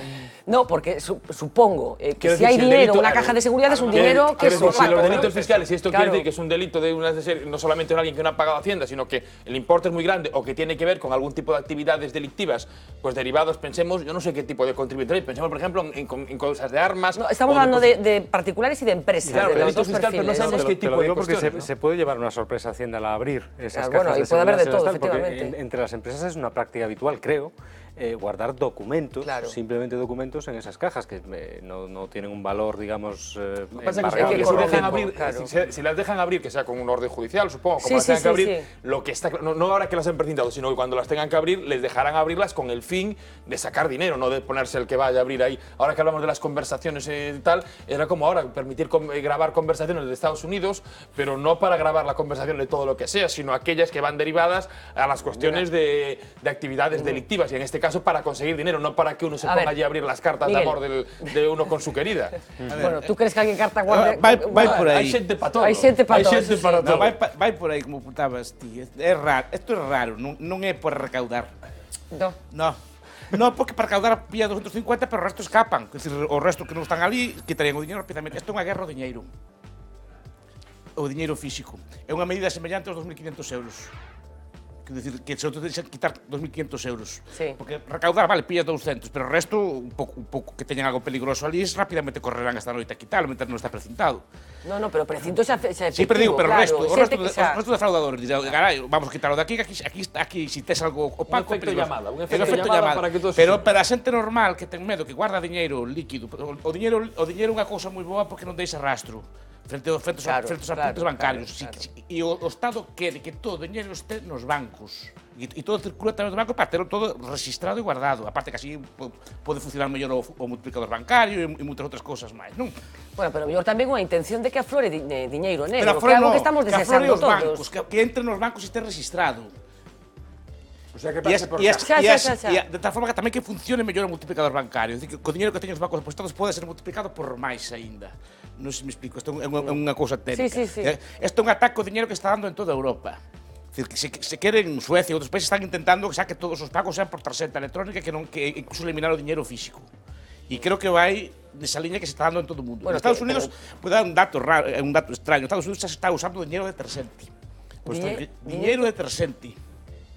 [SPEAKER 2] no, porque su- supongo eh, que
[SPEAKER 12] Quiero
[SPEAKER 2] si
[SPEAKER 12] decir,
[SPEAKER 2] hay dinero en
[SPEAKER 12] delito-
[SPEAKER 2] una caja de seguridad es un
[SPEAKER 12] Quiero-
[SPEAKER 2] dinero que es
[SPEAKER 12] decir, si los
[SPEAKER 2] ¿no?
[SPEAKER 12] delitos fiscales, y esto
[SPEAKER 2] Claro.
[SPEAKER 12] quiere decir que es un delito de una serie- no solamente de alguien que no ha pagado Hacienda, sino que el importe es muy grande o que tiene que ver con algún tipo de actividades delictivas, pues derivados, pensemos, yo no sé qué tipo de contribuyente hay, pensemos, por ejemplo, en, en- en cosas de armas.
[SPEAKER 2] No, estamos hablando de, de particulares y de empresas,
[SPEAKER 12] Claro,
[SPEAKER 2] de los dos
[SPEAKER 12] pero no sabemos qué tipo de
[SPEAKER 14] porque se,
[SPEAKER 12] cuestiones, ¿no?
[SPEAKER 14] se puede llevar una sorpresa a Hacienda al abrir esas
[SPEAKER 2] Ah,
[SPEAKER 14] cajas
[SPEAKER 2] bueno,
[SPEAKER 14] de
[SPEAKER 2] y puede haber de todo, efectivamente.
[SPEAKER 14] en- entre las empresas es una práctica habitual, creo, eh, guardar documentos, simplemente documentos en esas cajas, que eh, no, no tienen un valor, digamos, eh,
[SPEAKER 12] pasa que si, dejan abrir, si, se- si las dejan abrir, que sea con un orden judicial, supongo, como
[SPEAKER 14] Sí,
[SPEAKER 12] las
[SPEAKER 14] sí,
[SPEAKER 12] tengan que abrir,
[SPEAKER 14] sí.
[SPEAKER 12] lo que está no, no ahora que las han precintado, sino que cuando las tengan que abrir, les dejarán abrirlas con el fin de sacar dinero, no de ponerse el que vaya a abrir ahí. Ahora que hablamos de las conversaciones y tal, era como ahora permitir eh, grabar conversaciones de Estados Unidos, pero no para grabar la conversación de todo lo que sea, sino aquellas que van derivadas a las cuestiones de, de actividades delictivas, y en este caso para conseguir dinero, no para que uno se
[SPEAKER 2] A
[SPEAKER 12] ponga
[SPEAKER 2] ver,
[SPEAKER 12] allí a abrir las cartas
[SPEAKER 2] Miguel.
[SPEAKER 12] de amor del- de uno con su querida.
[SPEAKER 2] Bueno, tú crees que alguien carta guarda...
[SPEAKER 9] Vai, vai por aí.
[SPEAKER 12] Hai xente pa todo.
[SPEAKER 2] Hai xente pa
[SPEAKER 12] Hai
[SPEAKER 2] todo, sí.
[SPEAKER 12] para
[SPEAKER 9] No,
[SPEAKER 12] todo.
[SPEAKER 9] vai, pa- vai por aí como apuntabas ti. É raro, isto é raro, non, non é por recaudar.
[SPEAKER 2] No.
[SPEAKER 9] No. No, porque para recaudar pilla 250, pero o resto escapan. É dicir, o resto que non están ali quitarían o diñeiro rapidamente. Isto é unha guerra ao diñeiro. O diñeiro físico. É unha medida semellante aos 2.500 euros. Quer dicir, que se te deixan quitar 2.500 euros.
[SPEAKER 2] Sí.
[SPEAKER 9] Porque recaudar, vale, pillas 200, pero o resto, un pouco, un pouco que teñan algo peligroso ali, rapidamente correrán esta noite a quitarlo, mentre non está precintado.
[SPEAKER 2] No, no, pero precinto xa, xa efectivo,
[SPEAKER 9] Sí, pero digo, pero
[SPEAKER 2] claro,
[SPEAKER 9] resto, o resto, de,
[SPEAKER 2] xa...
[SPEAKER 9] o resto defraudadores, dirá, carai, vamos a quitarlo de aquí, aquí, aquí, si tes algo opaco, un
[SPEAKER 12] efecto
[SPEAKER 9] peligroso.
[SPEAKER 12] llamada, un
[SPEAKER 9] efecto,
[SPEAKER 12] efecto llamada, llamada, para que todos...
[SPEAKER 9] Pero para a xente normal que ten medo, que guarda diñeiro líquido, o, o diñeiro, o diñeiro é unha cousa moi boa porque non deixa rastro frente aos efectos,
[SPEAKER 2] claro,
[SPEAKER 9] frente aos apuntes bancarios.
[SPEAKER 2] Claro,
[SPEAKER 9] claro. Si, e o, o Estado quere que todo o dinheiro este nos bancos. E, e todo circula tamén do banco para terlo todo registrado e guardado. Aparte que así pode funcionar mellor o, o multiplicador bancario e, e moitas outras cousas máis, non?
[SPEAKER 2] Bueno, pero mellor tamén unha intención de que aflore di, eh, diñeiro negro,
[SPEAKER 9] pero aflore,
[SPEAKER 2] que é algo
[SPEAKER 9] no,
[SPEAKER 2] que estamos desexando todos.
[SPEAKER 9] Bancos, que, que entre nos bancos e este registrado.
[SPEAKER 11] O sea, que pase por
[SPEAKER 9] casa. De tal forma que tamén que funcione mellor o multiplicador bancario. É dicir, que o dinheiro que teñen os bancos apostados pode ser multiplicado por máis aínda non se me explico, isto é unha, é unha cousa técnica.
[SPEAKER 2] Sí, sí, sí.
[SPEAKER 9] Eh, isto é un ataque ao diñeiro que está dando en toda Europa. Que se, se queren Suecia e outros países están intentando que saque todos os pagos sean por tarxeta electrónica que non que incluso eliminar o diñeiro físico. E creo que vai nesa liña que se está dando en todo o mundo.
[SPEAKER 2] Bueno,
[SPEAKER 9] en Estados
[SPEAKER 2] que,
[SPEAKER 9] Unidos, pero... pode dar un dato raro, eh, un dato extraño, en Estados Unidos xa se está usando dinheiro deterxente. Pues, dinheiro deterxente.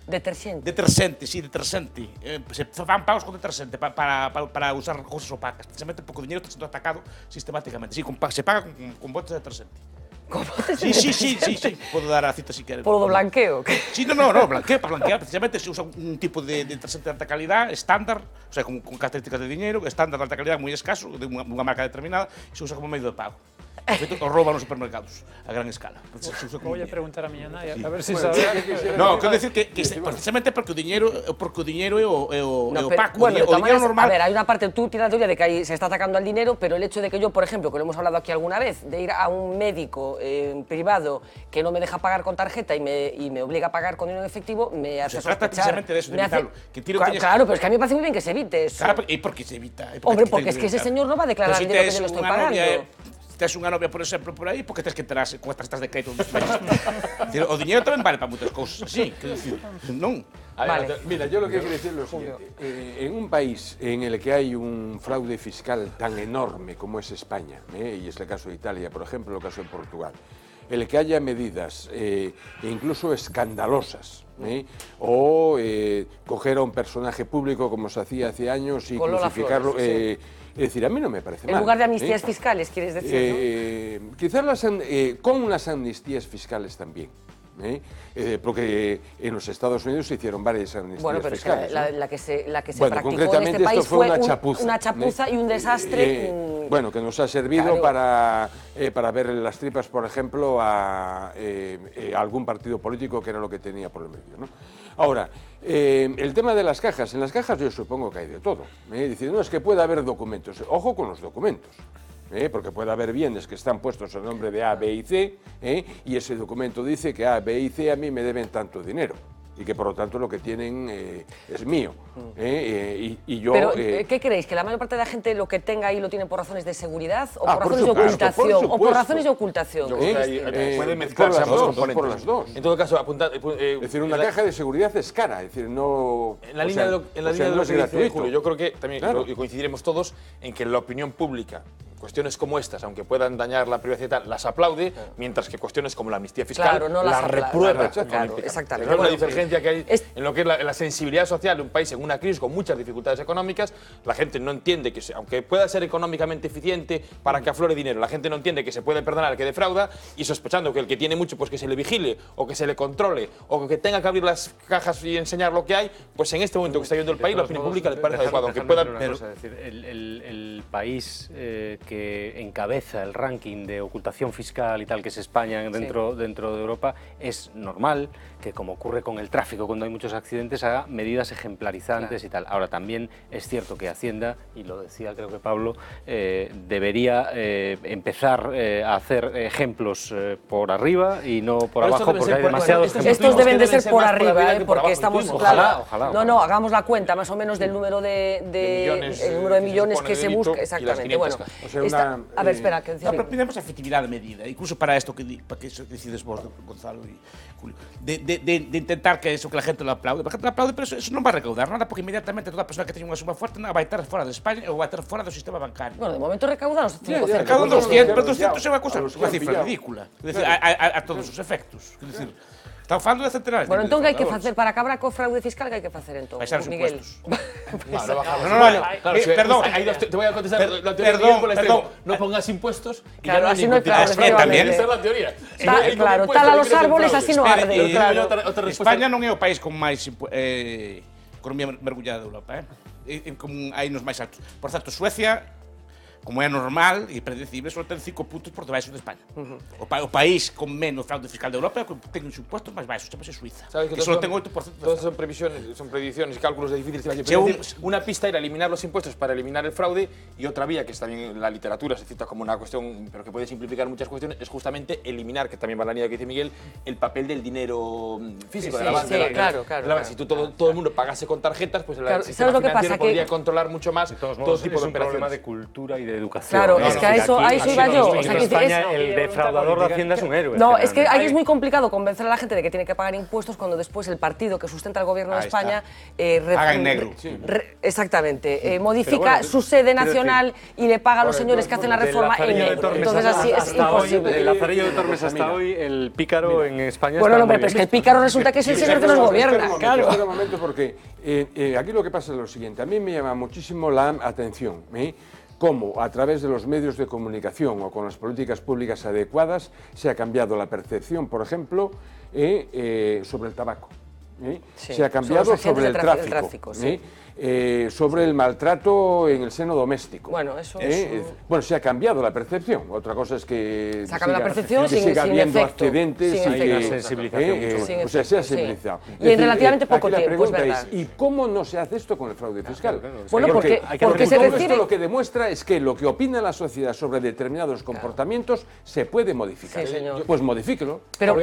[SPEAKER 2] Deterxente.
[SPEAKER 9] Deterxente, sí, deterxente. Eh, se fan pagos con deterxente pa, para, para, para usar cousas opacas. Precisamente porque o diñeiro está sendo atacado sistemáticamente. Sí, con, se paga con, con botes de deterxente.
[SPEAKER 2] Con botes
[SPEAKER 9] Sí,
[SPEAKER 2] de
[SPEAKER 9] sí, sí, sí, sí. Podo dar a cita si queren.
[SPEAKER 2] Polo do blanqueo. que-
[SPEAKER 9] Sí, no, no, no, blanqueo, para blanquear precisamente se usa un tipo de, de deterxente de alta calidad, estándar, o sea, con, con características de diñeiro, estándar de alta calidad moi escaso, de unha, unha marca determinada, e se usa como medio de pago. De feito, o rouban nos supermercados a gran escala. Se como
[SPEAKER 8] Voy a preguntar a mi naya,
[SPEAKER 9] Sí.
[SPEAKER 8] a ver si
[SPEAKER 9] Bueno,
[SPEAKER 8] sabe.
[SPEAKER 9] No, quero decir que, que se- precisamente porque o diñeiro porque o diñeiro é o, é o, é
[SPEAKER 2] No,
[SPEAKER 9] o
[SPEAKER 2] pero,
[SPEAKER 9] opaco,
[SPEAKER 2] bueno,
[SPEAKER 9] o diñeiro normal.
[SPEAKER 2] A ver, hay una parte, tú tienes la teoría de que ahí se está atacando al dinero, pero el hecho de que yo, por ejemplo, que lo hemos hablado aquí alguna vez, de ir a un médico eh, privado que no me deja pagar con tarjeta y me, y me obliga a pagar con dinero en efectivo, me hace
[SPEAKER 9] se trata precisamente de eso, de
[SPEAKER 2] hace-
[SPEAKER 9] evitarlo. Que tiro
[SPEAKER 2] Cla-
[SPEAKER 9] teñes-
[SPEAKER 2] Claro, pero es que a mí me parece muy bien que se evite eso.
[SPEAKER 9] Claro, e por que se evita?
[SPEAKER 2] Hombre,
[SPEAKER 9] que
[SPEAKER 2] porque es que ese señor no va a declarar el dinero que yo le estoy pagando.
[SPEAKER 9] Tes unha novia, por exemplo, por aí, porque tes que terás con tarxetas de crédito dos países. O diñeiro tamén vale para moitas cousas así, non.
[SPEAKER 11] A ver, Mira, yo lo que quiero decir es lo siguiente. Eh, en un país en el que hay un fraude fiscal tan enorme como es España, ¿eh? y es el caso de Italia, por ejemplo, el caso de Portugal, en el que haya medidas eh, incluso escandalosas, ¿eh? o eh, coger a un personaje público como se hacía hace años y crucificarlo.
[SPEAKER 2] Flores, sí.
[SPEAKER 11] Es decir, a mí no me parece
[SPEAKER 2] En
[SPEAKER 11] mal.
[SPEAKER 2] lugar de amnistías
[SPEAKER 11] ¿eh?
[SPEAKER 2] fiscales, quieres decir,
[SPEAKER 11] Eh, Quizás las, eh, con las amnistías fiscales también. ¿Eh? Eh, porque en los Estados Unidos se hicieron varias amnistías
[SPEAKER 2] Bueno, pero es que
[SPEAKER 11] fiscales.
[SPEAKER 2] la,
[SPEAKER 11] ¿no?
[SPEAKER 2] la que se, la que se
[SPEAKER 11] Bueno,
[SPEAKER 2] practicó en
[SPEAKER 11] concretamente
[SPEAKER 2] este país
[SPEAKER 11] esto fue, una
[SPEAKER 2] un-
[SPEAKER 11] chapuza.
[SPEAKER 2] una chapuza
[SPEAKER 11] ¿eh?
[SPEAKER 2] y un desastre.
[SPEAKER 11] Eh, bueno, que nos ha servido
[SPEAKER 2] Claro.
[SPEAKER 11] para, para ver las tripas, por ejemplo, a algún partido político que era lo que tenía por el medio. ¿no? Ahora, el tema de las cajas. En las cajas yo supongo que hay de todo. Decir, no, es que puede haber documentos. Ojo con los documentos. ¿Eh? porque puede haber bienes que están puestos a nombre de A, B y C, ¿eh? y ese documento dice que A, B y C a mí me deben tanto dinero, y que por lo tanto lo que tienen eh, es mío. ¿eh? Eh, y, y yo...
[SPEAKER 2] Pero,
[SPEAKER 11] eh,
[SPEAKER 2] eh, ¿qué creéis? ¿Que la mayor parte de la gente lo que tenga ahí lo tiene por razones de seguridad o
[SPEAKER 11] Ah,
[SPEAKER 2] por
[SPEAKER 11] por
[SPEAKER 2] razones de
[SPEAKER 11] supuesto,
[SPEAKER 2] ocultación?
[SPEAKER 11] por
[SPEAKER 2] o por razones de ocultación.
[SPEAKER 11] Eh,
[SPEAKER 12] eh, puede
[SPEAKER 11] eh,
[SPEAKER 12] mezclarse
[SPEAKER 11] por las
[SPEAKER 12] ambos
[SPEAKER 11] dos,
[SPEAKER 12] componentes.
[SPEAKER 11] por las dos.
[SPEAKER 12] En todo caso, eh,
[SPEAKER 11] es decir, una
[SPEAKER 12] la-
[SPEAKER 11] caja de seguridad es cara, es decir, no...
[SPEAKER 12] En la línea
[SPEAKER 11] sea,
[SPEAKER 12] de lo, en la
[SPEAKER 11] sea,
[SPEAKER 12] línea de lo que dice. Julio, yo creo que también
[SPEAKER 11] Claro.
[SPEAKER 12] y coincidiremos todos en que la opinión pública, cuestiones como estas, aunque puedan dañar la privacidad, y tal, las aplaude, mientras que cuestiones como la amnistía fiscal
[SPEAKER 2] Claro, no las
[SPEAKER 12] reprueba.
[SPEAKER 2] claro, exactamente.
[SPEAKER 12] Una
[SPEAKER 2] Bueno,
[SPEAKER 12] diferencia que hay en lo que es la, la sensibilidad social de un país en una crisis con muchas dificultades económicas. La gente no entiende que, aunque pueda ser económicamente eficiente para que aflore dinero, la gente no entiende que se puede perdonar al que defrauda y sospechando que el que tiene mucho, pues que se le vigile o que se le controle o que tenga que abrir las cajas y enseñar lo que hay, pues en este momento que está viendo el país, la opinión pública le parece adecuado. Aunque pueda.
[SPEAKER 14] Una cosa, es decir, el, el- el país eh, que encabeza el ranking de ocultación fiscal y tal, que es España dentro, dentro de Europa, es normal que, como ocurre con el tráfico cuando hay muchos accidentes, haga medidas ejemplarizantes y tal. Ahora, también es cierto que Hacienda, y lo decía creo que Pablo, eh, debería eh, empezar eh, a hacer ejemplos eh, por arriba y no por
[SPEAKER 2] Pero estos
[SPEAKER 14] abajo, porque hay
[SPEAKER 2] por-
[SPEAKER 14] demasiados
[SPEAKER 2] estos,
[SPEAKER 14] ejemplos.
[SPEAKER 2] estos deben de ser por
[SPEAKER 12] por
[SPEAKER 2] arriba, ¿eh?
[SPEAKER 12] por
[SPEAKER 2] porque
[SPEAKER 12] abajo,
[SPEAKER 2] estamos,
[SPEAKER 12] incluso.
[SPEAKER 2] claro,
[SPEAKER 14] Ojalá, ojalá,
[SPEAKER 2] no,
[SPEAKER 14] ojalá.
[SPEAKER 2] no, hagamos la cuenta más o menos del número de, de-
[SPEAKER 12] millones,
[SPEAKER 2] el número de
[SPEAKER 12] eh, que se
[SPEAKER 2] millones que
[SPEAKER 12] de
[SPEAKER 2] se busca, exactamente.
[SPEAKER 12] 500
[SPEAKER 2] Bueno.
[SPEAKER 11] O sea,
[SPEAKER 2] esta-
[SPEAKER 11] una,
[SPEAKER 2] a ver,
[SPEAKER 11] eh,
[SPEAKER 2] espera, que
[SPEAKER 9] tenemos efectividad medida, incluso para esto que, para que decides vos, Gonzalo y Julio, de, de, de, de intentar que eso, que la gente lo aplaude. La gente lo aplaude, pero eso, eso non va a recaudar nada, porque inmediatamente toda persona que teña unha suma fuerte nada, vai estar fora de España ou vai estar fora do sistema bancario.
[SPEAKER 2] bueno, de momento recaudamos 5
[SPEAKER 11] Ya, ya,
[SPEAKER 2] céntimos.
[SPEAKER 9] Recaudan
[SPEAKER 11] Todos
[SPEAKER 9] 200,
[SPEAKER 11] los
[SPEAKER 9] pero
[SPEAKER 11] que han
[SPEAKER 9] 200 é unha cosa,
[SPEAKER 11] pillado, a los
[SPEAKER 9] unha
[SPEAKER 11] han
[SPEAKER 9] cifra ridícula. É dicir, a, a, a todos os efectos. É dicir, estamos falando de centenares.
[SPEAKER 2] Bueno, entón, que hai que
[SPEAKER 9] defraudadores.
[SPEAKER 2] facer para acabar co fraude fiscal, que hai que facer entón?
[SPEAKER 9] Baixar os
[SPEAKER 2] Miguel.
[SPEAKER 9] impuestos.
[SPEAKER 12] Claro, bajamos.
[SPEAKER 9] No, no, no,
[SPEAKER 12] Claro,
[SPEAKER 9] eh,
[SPEAKER 12] si-
[SPEAKER 9] perdón.
[SPEAKER 12] dos te te voy a contestar
[SPEAKER 9] Per-
[SPEAKER 12] la teoría
[SPEAKER 9] perdón.
[SPEAKER 12] No pongas impuestos y
[SPEAKER 2] Claro,
[SPEAKER 12] no
[SPEAKER 2] así hay
[SPEAKER 9] también.
[SPEAKER 12] Esa es la teoría. No hay
[SPEAKER 2] claro,
[SPEAKER 12] impuesto,
[SPEAKER 2] los árboles,
[SPEAKER 12] fraude.
[SPEAKER 2] así no
[SPEAKER 9] Espera,
[SPEAKER 2] arde,
[SPEAKER 9] eh,
[SPEAKER 2] claro.
[SPEAKER 12] otra- otra respuesta.
[SPEAKER 9] España non é o país con máis impu- eh, economía mergullada de Europa, eh? E, e como hai nos máis altos. Por certo, Suecia, como é normal e predecible, só ten cinco puntos por debaixo de España. o, pa o país con menos fraude fiscal de Europa é o que ten os impuestos máis baixos, chamase Suiza.
[SPEAKER 12] ¿Sabes
[SPEAKER 9] que só ten 8% de
[SPEAKER 12] Todas son previsiones, son predicciones y cálculos de difíciles. decir, una pista era eliminar los impuestos para eliminar el fraude y otra vía, que es también en la literatura se cita como una cuestión, pero que puede simplificar muchas cuestiones, es justamente eliminar, que también va la línea que dice Miguel, el papel del dinero mm, físico,
[SPEAKER 2] Sí,
[SPEAKER 12] de la
[SPEAKER 2] sí,
[SPEAKER 12] de la- de la-
[SPEAKER 2] claro, claro,
[SPEAKER 12] de la-
[SPEAKER 2] claro.
[SPEAKER 12] Si tú todo, todo el mundo pagase con tarjetas, pues el
[SPEAKER 2] Claro,
[SPEAKER 12] sistema
[SPEAKER 2] ¿sabes lo que
[SPEAKER 12] financiero
[SPEAKER 2] pasa? Que-
[SPEAKER 12] podría controlar mucho más todo
[SPEAKER 14] modos,
[SPEAKER 12] tipo
[SPEAKER 14] es
[SPEAKER 12] de
[SPEAKER 14] un problema
[SPEAKER 12] operaciones.
[SPEAKER 14] de cultura y de educación.
[SPEAKER 2] Claro,
[SPEAKER 14] No,
[SPEAKER 2] es
[SPEAKER 14] no,
[SPEAKER 2] que a eso, a
[SPEAKER 14] aquí-
[SPEAKER 2] eso
[SPEAKER 14] aquí
[SPEAKER 2] iba yo.
[SPEAKER 14] en
[SPEAKER 2] O sea, que
[SPEAKER 14] España
[SPEAKER 2] es-
[SPEAKER 14] el defraudador de Hacienda es un héroe.
[SPEAKER 2] No, es que ahí es muy complicado convencer a la gente de que tiene que pagar impuestos cuando después el partido que sustenta el gobierno de
[SPEAKER 9] Ahí.
[SPEAKER 2] España eh,
[SPEAKER 9] Paga en negro.
[SPEAKER 2] re- re- exactamente, eh, modifica
[SPEAKER 14] bueno,
[SPEAKER 2] su sede nacional y le paga a los señores que hacen la reforma en negro. Entonces así es imposible.
[SPEAKER 14] del Lazarillo de Tormes hasta hoy, el pícaro en España
[SPEAKER 2] Bueno, no, pero es que el pícaro resulta que es el señor que nos gobierna, claro.
[SPEAKER 11] Un momento, porque eh, eh, aquí lo que pasa es lo siguiente. A mí me llama muchísimo la atención. ¿eh? Cómo a través de los medios de comunicación o con las políticas públicas adecuadas se ha cambiado la percepción, por ejemplo, eh, eh, sobre el tabaco. ¿eh?
[SPEAKER 2] Sí,
[SPEAKER 11] Se ha cambiado sobre el tráfico,
[SPEAKER 2] sí.
[SPEAKER 11] ¿Eh? Eh, sobre el maltrato en el seno doméstico.
[SPEAKER 2] Bueno, eso
[SPEAKER 11] ¿eh?
[SPEAKER 2] es
[SPEAKER 11] Es- bueno, se ha cambiado la percepción. Otra cosa es que
[SPEAKER 2] Se ha cambiado la
[SPEAKER 11] siga-
[SPEAKER 2] percepción
[SPEAKER 11] que
[SPEAKER 2] sin-
[SPEAKER 11] siga
[SPEAKER 2] sin
[SPEAKER 11] habiendo
[SPEAKER 2] efecto,
[SPEAKER 11] accidentes
[SPEAKER 2] sin
[SPEAKER 11] y
[SPEAKER 2] efecto.
[SPEAKER 14] sensibilización
[SPEAKER 11] eh, eh, o sea, se ha
[SPEAKER 2] sí.
[SPEAKER 11] sensibilizado.
[SPEAKER 2] Y en relativamente
[SPEAKER 11] aquí
[SPEAKER 2] poco
[SPEAKER 11] la
[SPEAKER 2] tiempo, es
[SPEAKER 11] pregunta
[SPEAKER 2] verdad.
[SPEAKER 11] ¿Y cómo no se hace esto con el fraude fiscal?
[SPEAKER 2] Bueno, porque- porque se
[SPEAKER 11] todo
[SPEAKER 2] recibe-
[SPEAKER 11] esto lo que demuestra es que lo que opina la sociedad sobre determinados comportamientos se puede modificar.
[SPEAKER 2] Sí, señor.
[SPEAKER 11] Pues modifíquelo.
[SPEAKER 2] Pero-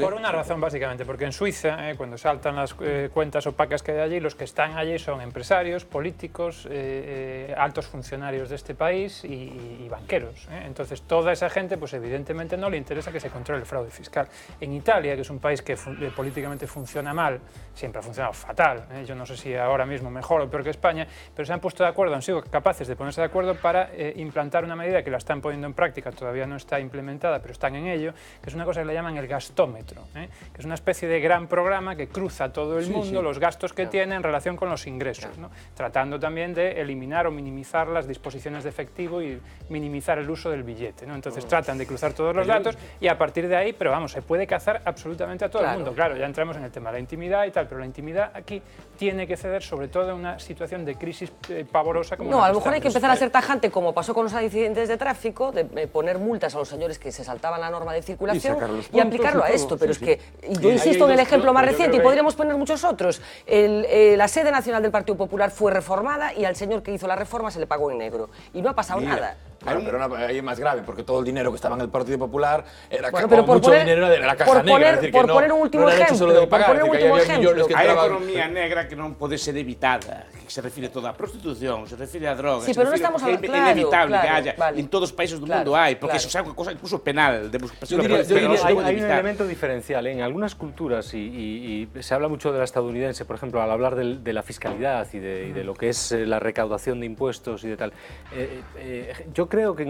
[SPEAKER 8] por, una razón básicamente, porque en Suiza, eh, cuando saltan las eh, cuentas opacas que hay allí, los que están allí son empresarios, políticos, eh, eh, altos funcionarios de este país y, y- y banqueros. eh. Entonces, toda esa gente, pues evidentemente no le interesa que se controle el fraude fiscal. En Italia, que es un país que eh, políticamente funciona mal, siempre ha funcionado fatal, yo no sé si ahora mismo mejor o peor que España, pero se han puesto de acuerdo, han sido capaces de ponerse de acuerdo para implantar una medida que la están poniendo en práctica, todavía no está implementada, pero están en ello, que es una cosa que le llaman el gastómetro, que es una especie de gran programa que cruza todo el
[SPEAKER 11] Sí,
[SPEAKER 8] mundo,
[SPEAKER 11] sí.
[SPEAKER 8] los gastos que tiene en relación con los ingresos, ¿no? tratando también de eliminar o minimizar las disposiciones de efectivo y minimizar el uso del billete. ¿no? Entonces tratan de cruzar todos los datos y a partir de ahí, pero vamos, se puede cazar absolutamente a todo
[SPEAKER 2] Claro.
[SPEAKER 8] el mundo. Claro, ya entramos en el tema de la intimidad y tal, pero la intimidad aquí tiene que ceder sobre todo en una situación de crisis eh, pavorosa como
[SPEAKER 2] No,
[SPEAKER 8] la
[SPEAKER 2] a lo mejor hay que empezar a ser tajante, como pasó con los accidentes de tráfico, de eh, poner multas a los señores que se saltaban la norma de circulación y, aplicarlo
[SPEAKER 11] y
[SPEAKER 2] a esto. Pero
[SPEAKER 11] sí,
[SPEAKER 2] es
[SPEAKER 11] sí.
[SPEAKER 2] que, yo insisto en el ejemplo más reciente, y podríamos poner muchos otros. El, eh, la sede nacional del Partido Popular fue reformada y al señor que hizo la reforma se le pagó en negro. Y no ha pasado
[SPEAKER 12] Mira,
[SPEAKER 2] nada.
[SPEAKER 12] Claro, pero no, ahí es más grave, porque todo el dinero que estaba en el Partido Popular era
[SPEAKER 2] Bueno, pero por
[SPEAKER 12] mucho
[SPEAKER 2] poner-
[SPEAKER 12] dinero de la caja
[SPEAKER 2] por
[SPEAKER 12] negra.
[SPEAKER 2] poner-
[SPEAKER 12] es decir, que
[SPEAKER 2] por
[SPEAKER 12] no-
[SPEAKER 2] poner un último
[SPEAKER 12] no
[SPEAKER 2] ejemplo,
[SPEAKER 12] de
[SPEAKER 2] por
[SPEAKER 12] pagar,
[SPEAKER 2] poner
[SPEAKER 12] es
[SPEAKER 2] un
[SPEAKER 12] que
[SPEAKER 2] último
[SPEAKER 12] había millones que
[SPEAKER 2] ejemplo.
[SPEAKER 9] Hai
[SPEAKER 12] entraban-
[SPEAKER 9] economía negra que non pode ser evitada, que se refire toda a prostitución, se refire a drogas,
[SPEAKER 2] Sí, pero
[SPEAKER 9] refire
[SPEAKER 2] estamos hablando-
[SPEAKER 9] é inevitable
[SPEAKER 2] claro,
[SPEAKER 9] que
[SPEAKER 2] claro,
[SPEAKER 9] haya,
[SPEAKER 2] vale.
[SPEAKER 9] en todos os países do
[SPEAKER 2] Claro,
[SPEAKER 9] mundo hai, porque
[SPEAKER 2] claro.
[SPEAKER 9] eso é unha cosa incluso penal, de
[SPEAKER 14] Yo diría- yo
[SPEAKER 9] pero se
[SPEAKER 14] hay,
[SPEAKER 9] debe
[SPEAKER 14] hay un elemento diferencial. En algunas culturas, y, y- y se habla mucho de la estadounidense, por ejemplo, al hablar del- de, la fiscalidad y de, y de lo que es eh, la recaudación de impuestos y de tal. eh, eh, yo creo que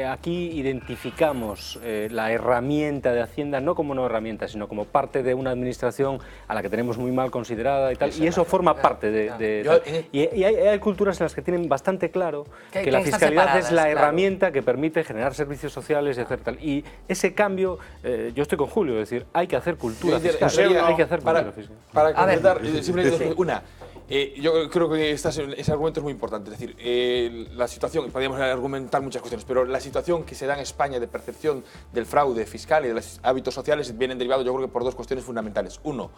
[SPEAKER 14] eh, aquí identificamos eh, la herramienta de Hacienda no como una herramienta, sino como parte de una administración a la que tenemos muy mal considerada y tal. Y
[SPEAKER 12] es
[SPEAKER 14] eso forma
[SPEAKER 12] claro,
[SPEAKER 14] parte de...
[SPEAKER 12] claro.
[SPEAKER 14] de
[SPEAKER 12] Yo
[SPEAKER 14] tal.
[SPEAKER 12] en-
[SPEAKER 14] y y hay, hay culturas en las que tienen bastante claro
[SPEAKER 2] Que-
[SPEAKER 14] la fiscalidad es la
[SPEAKER 2] claro.
[SPEAKER 14] herramienta que permite generar servicios sociales y hacer tal. Y ese cambio, eh, yo estoy con Julio, es decir, hay que hacer cultura fiscal. hay que hacer
[SPEAKER 12] para,
[SPEAKER 14] cultura fiscal.
[SPEAKER 12] Para completar, eh, simplemente
[SPEAKER 14] Sí.
[SPEAKER 12] una, eh, yo creo que ese argumento es muy importante. Es decir, la situación, podríamos argumentar muchas cuestiones, pero la situación que se da en España de percepción del fraude fiscal y de los hábitos sociales vienen derivados, yo creo que por dos cuestiones fundamentales. Uno,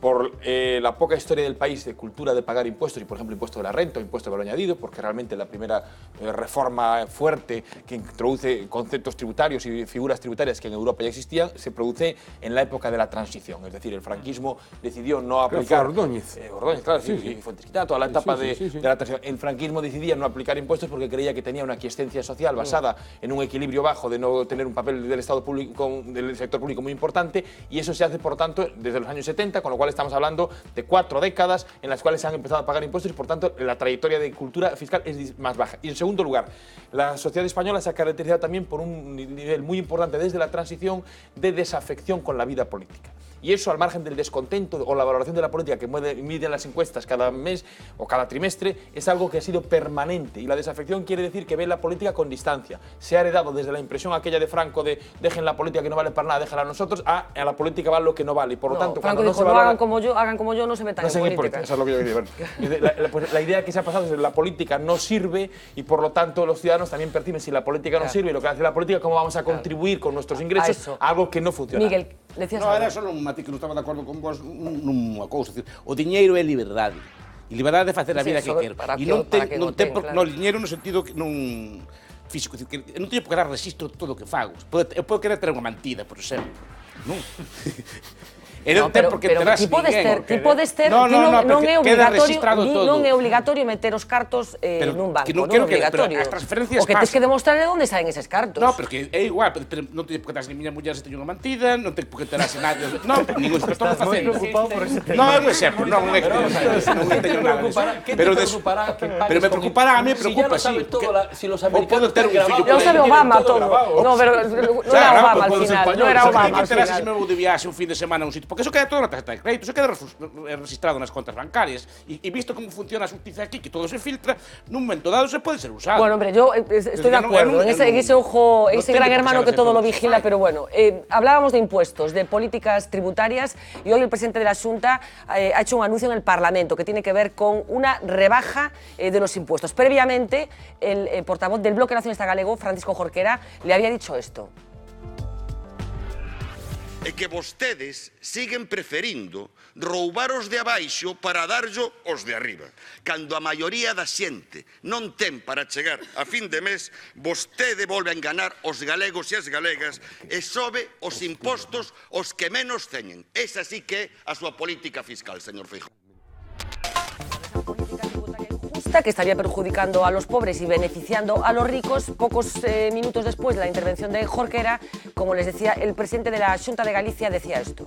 [SPEAKER 12] por eh, la poca historia del país de cultura de pagar impuestos, y por ejemplo impuesto de la renta o impuesto de valor añadido, porque realmente la primera eh, reforma fuerte que introduce conceptos tributarios y figuras tributarias que en Europa ya existían, se produce en la época de la transición. Es decir, el franquismo decidió no aplicar...
[SPEAKER 11] fue Ordóñez.
[SPEAKER 12] Eh, Ordóñez, claro, sí,
[SPEAKER 11] Sí, sí.
[SPEAKER 12] toda la etapa de, de la transición. El franquismo decidía no aplicar impuestos porque creía que tenía una quiescencia social basada en un equilibrio bajo, de no tener un papel del Estado público, del sector público muy importante, y eso se hace, por tanto, desde los años 70, con lo cual estamos hablando de cuatro décadas en las cuales se han empezado a pagar impuestos y, por tanto, la trayectoria de cultura fiscal es más baja. Y en segundo lugar, la sociedad española se ha caracterizado también por un ni- nivel muy importante desde la transición de desafección con la vida política. Y eso, al margen del descontento o la valoración de la política que miden las encuestas cada mes o cada trimestre, es algo que ha sido permanente. Y la desafección quiere decir que ve la política con distancia. Se ha heredado desde la impresión aquella de Franco de dejen la política que no vale para nada, déjala a nosotros, a, a la política vale lo que no vale. Y por lo
[SPEAKER 2] No,
[SPEAKER 12] tanto,
[SPEAKER 2] Franco
[SPEAKER 12] cuando no
[SPEAKER 2] dijo,
[SPEAKER 12] se
[SPEAKER 2] no,
[SPEAKER 12] valora...
[SPEAKER 2] hagan como yo, hagan como yo, no se metan
[SPEAKER 12] No
[SPEAKER 2] en
[SPEAKER 12] qué
[SPEAKER 2] política.
[SPEAKER 12] Eso es lo que yo quería de- La, la- pues la idea que se ha pasado es que la política no sirve y por lo tanto los ciudadanos también perciben si la política no
[SPEAKER 2] Claro.
[SPEAKER 12] sirve y lo que hace la política, cómo vamos a contribuir con nuestros ingresos
[SPEAKER 2] eso.
[SPEAKER 12] a algo que no funciona.
[SPEAKER 2] Miguel,
[SPEAKER 9] Leccións
[SPEAKER 2] non,
[SPEAKER 9] era só matiz que non estaba de acordo con vos nunha cousa. Decir, o diñeiro é liberdade. E liberdade de facer a vida
[SPEAKER 2] sí,
[SPEAKER 9] que
[SPEAKER 2] quer.
[SPEAKER 9] E non ten, non ten,
[SPEAKER 2] claro.
[SPEAKER 9] no, diñeiro no sentido que non físico, decir, que non teño por que dar registro de todo o que fago. Eu podo querer ter unha mantida, por exemplo. Non? E non
[SPEAKER 2] No, pero,
[SPEAKER 9] ten por que
[SPEAKER 2] pero
[SPEAKER 9] ninguén.
[SPEAKER 2] ter, ter,
[SPEAKER 9] No, no,
[SPEAKER 2] non,
[SPEAKER 9] no,
[SPEAKER 2] non
[SPEAKER 9] porque
[SPEAKER 2] é
[SPEAKER 9] queda
[SPEAKER 2] obligatorio, non é obligatorio meter os cartos eh,
[SPEAKER 9] Pero
[SPEAKER 2] nun banco,
[SPEAKER 9] que non
[SPEAKER 2] non,
[SPEAKER 9] que- as transferencias
[SPEAKER 2] o que tens que demostrar é onde saen eses cartos.
[SPEAKER 9] No, pero que é igual, pero, pero non teño por que darse ni miña muller se teño unha mantida, non teño por que enterarse nadie. Non, ningún de
[SPEAKER 14] moi
[SPEAKER 9] facendo.
[SPEAKER 14] preocupado por ese tema.
[SPEAKER 9] No, é un exemplo, non é que non teño nada. Pero pero me preocupará, a mí me preocupa, sí. que-
[SPEAKER 12] si los
[SPEAKER 9] puedo ter un fillo
[SPEAKER 2] sabe. Obama todo. No, pero no era Obama al
[SPEAKER 9] pues,
[SPEAKER 2] final,
[SPEAKER 9] pues,
[SPEAKER 2] no era Obama
[SPEAKER 9] que
[SPEAKER 2] al
[SPEAKER 9] se
[SPEAKER 2] final.
[SPEAKER 9] me vou de viaxe un fin de semana a un sitio, porque eso queda todo na tarjeta de crédito, eso queda eh, registrado nas contas bancarias. E, e visto como funciona a justicia aquí, que todo se filtra, nun momento dado se pode ser usado.
[SPEAKER 2] Bueno, hombre, yo eh, estoy de
[SPEAKER 9] no-
[SPEAKER 2] acuerdo
[SPEAKER 9] no-
[SPEAKER 2] en ese, en
[SPEAKER 9] no-
[SPEAKER 2] ese ojo,
[SPEAKER 9] no
[SPEAKER 2] ese
[SPEAKER 9] tengo
[SPEAKER 2] gran hermano que todo lo vigila, pero bueno, eh, hablábamos de impuestos, de políticas tributarias y hoy el presidente de la Junta eh, ha hecho un anuncio en el Parlamento que tiene que ver con una rebaja eh, de los impuestos. Previamente, el eh, portavoz del Bloque Nacionalista Galego, Francisco Jorquera, le había dicho esto.
[SPEAKER 15] é que vostedes siguen preferindo roubar os de abaixo para darllo os de arriba. Cando a maioría da xente non ten para chegar a fin de mes, vostede volve a enganar os galegos e as galegas e sobe os impostos os que menos teñen. Esa sí que é a súa política fiscal, señor Feijóo
[SPEAKER 2] socialista que estaría perjudicando a los pobres y beneficiando a los ricos. Pocos eh, minutos después de la intervención de Jorquera, como les decía, el presidente de la Xunta de Galicia decía isto.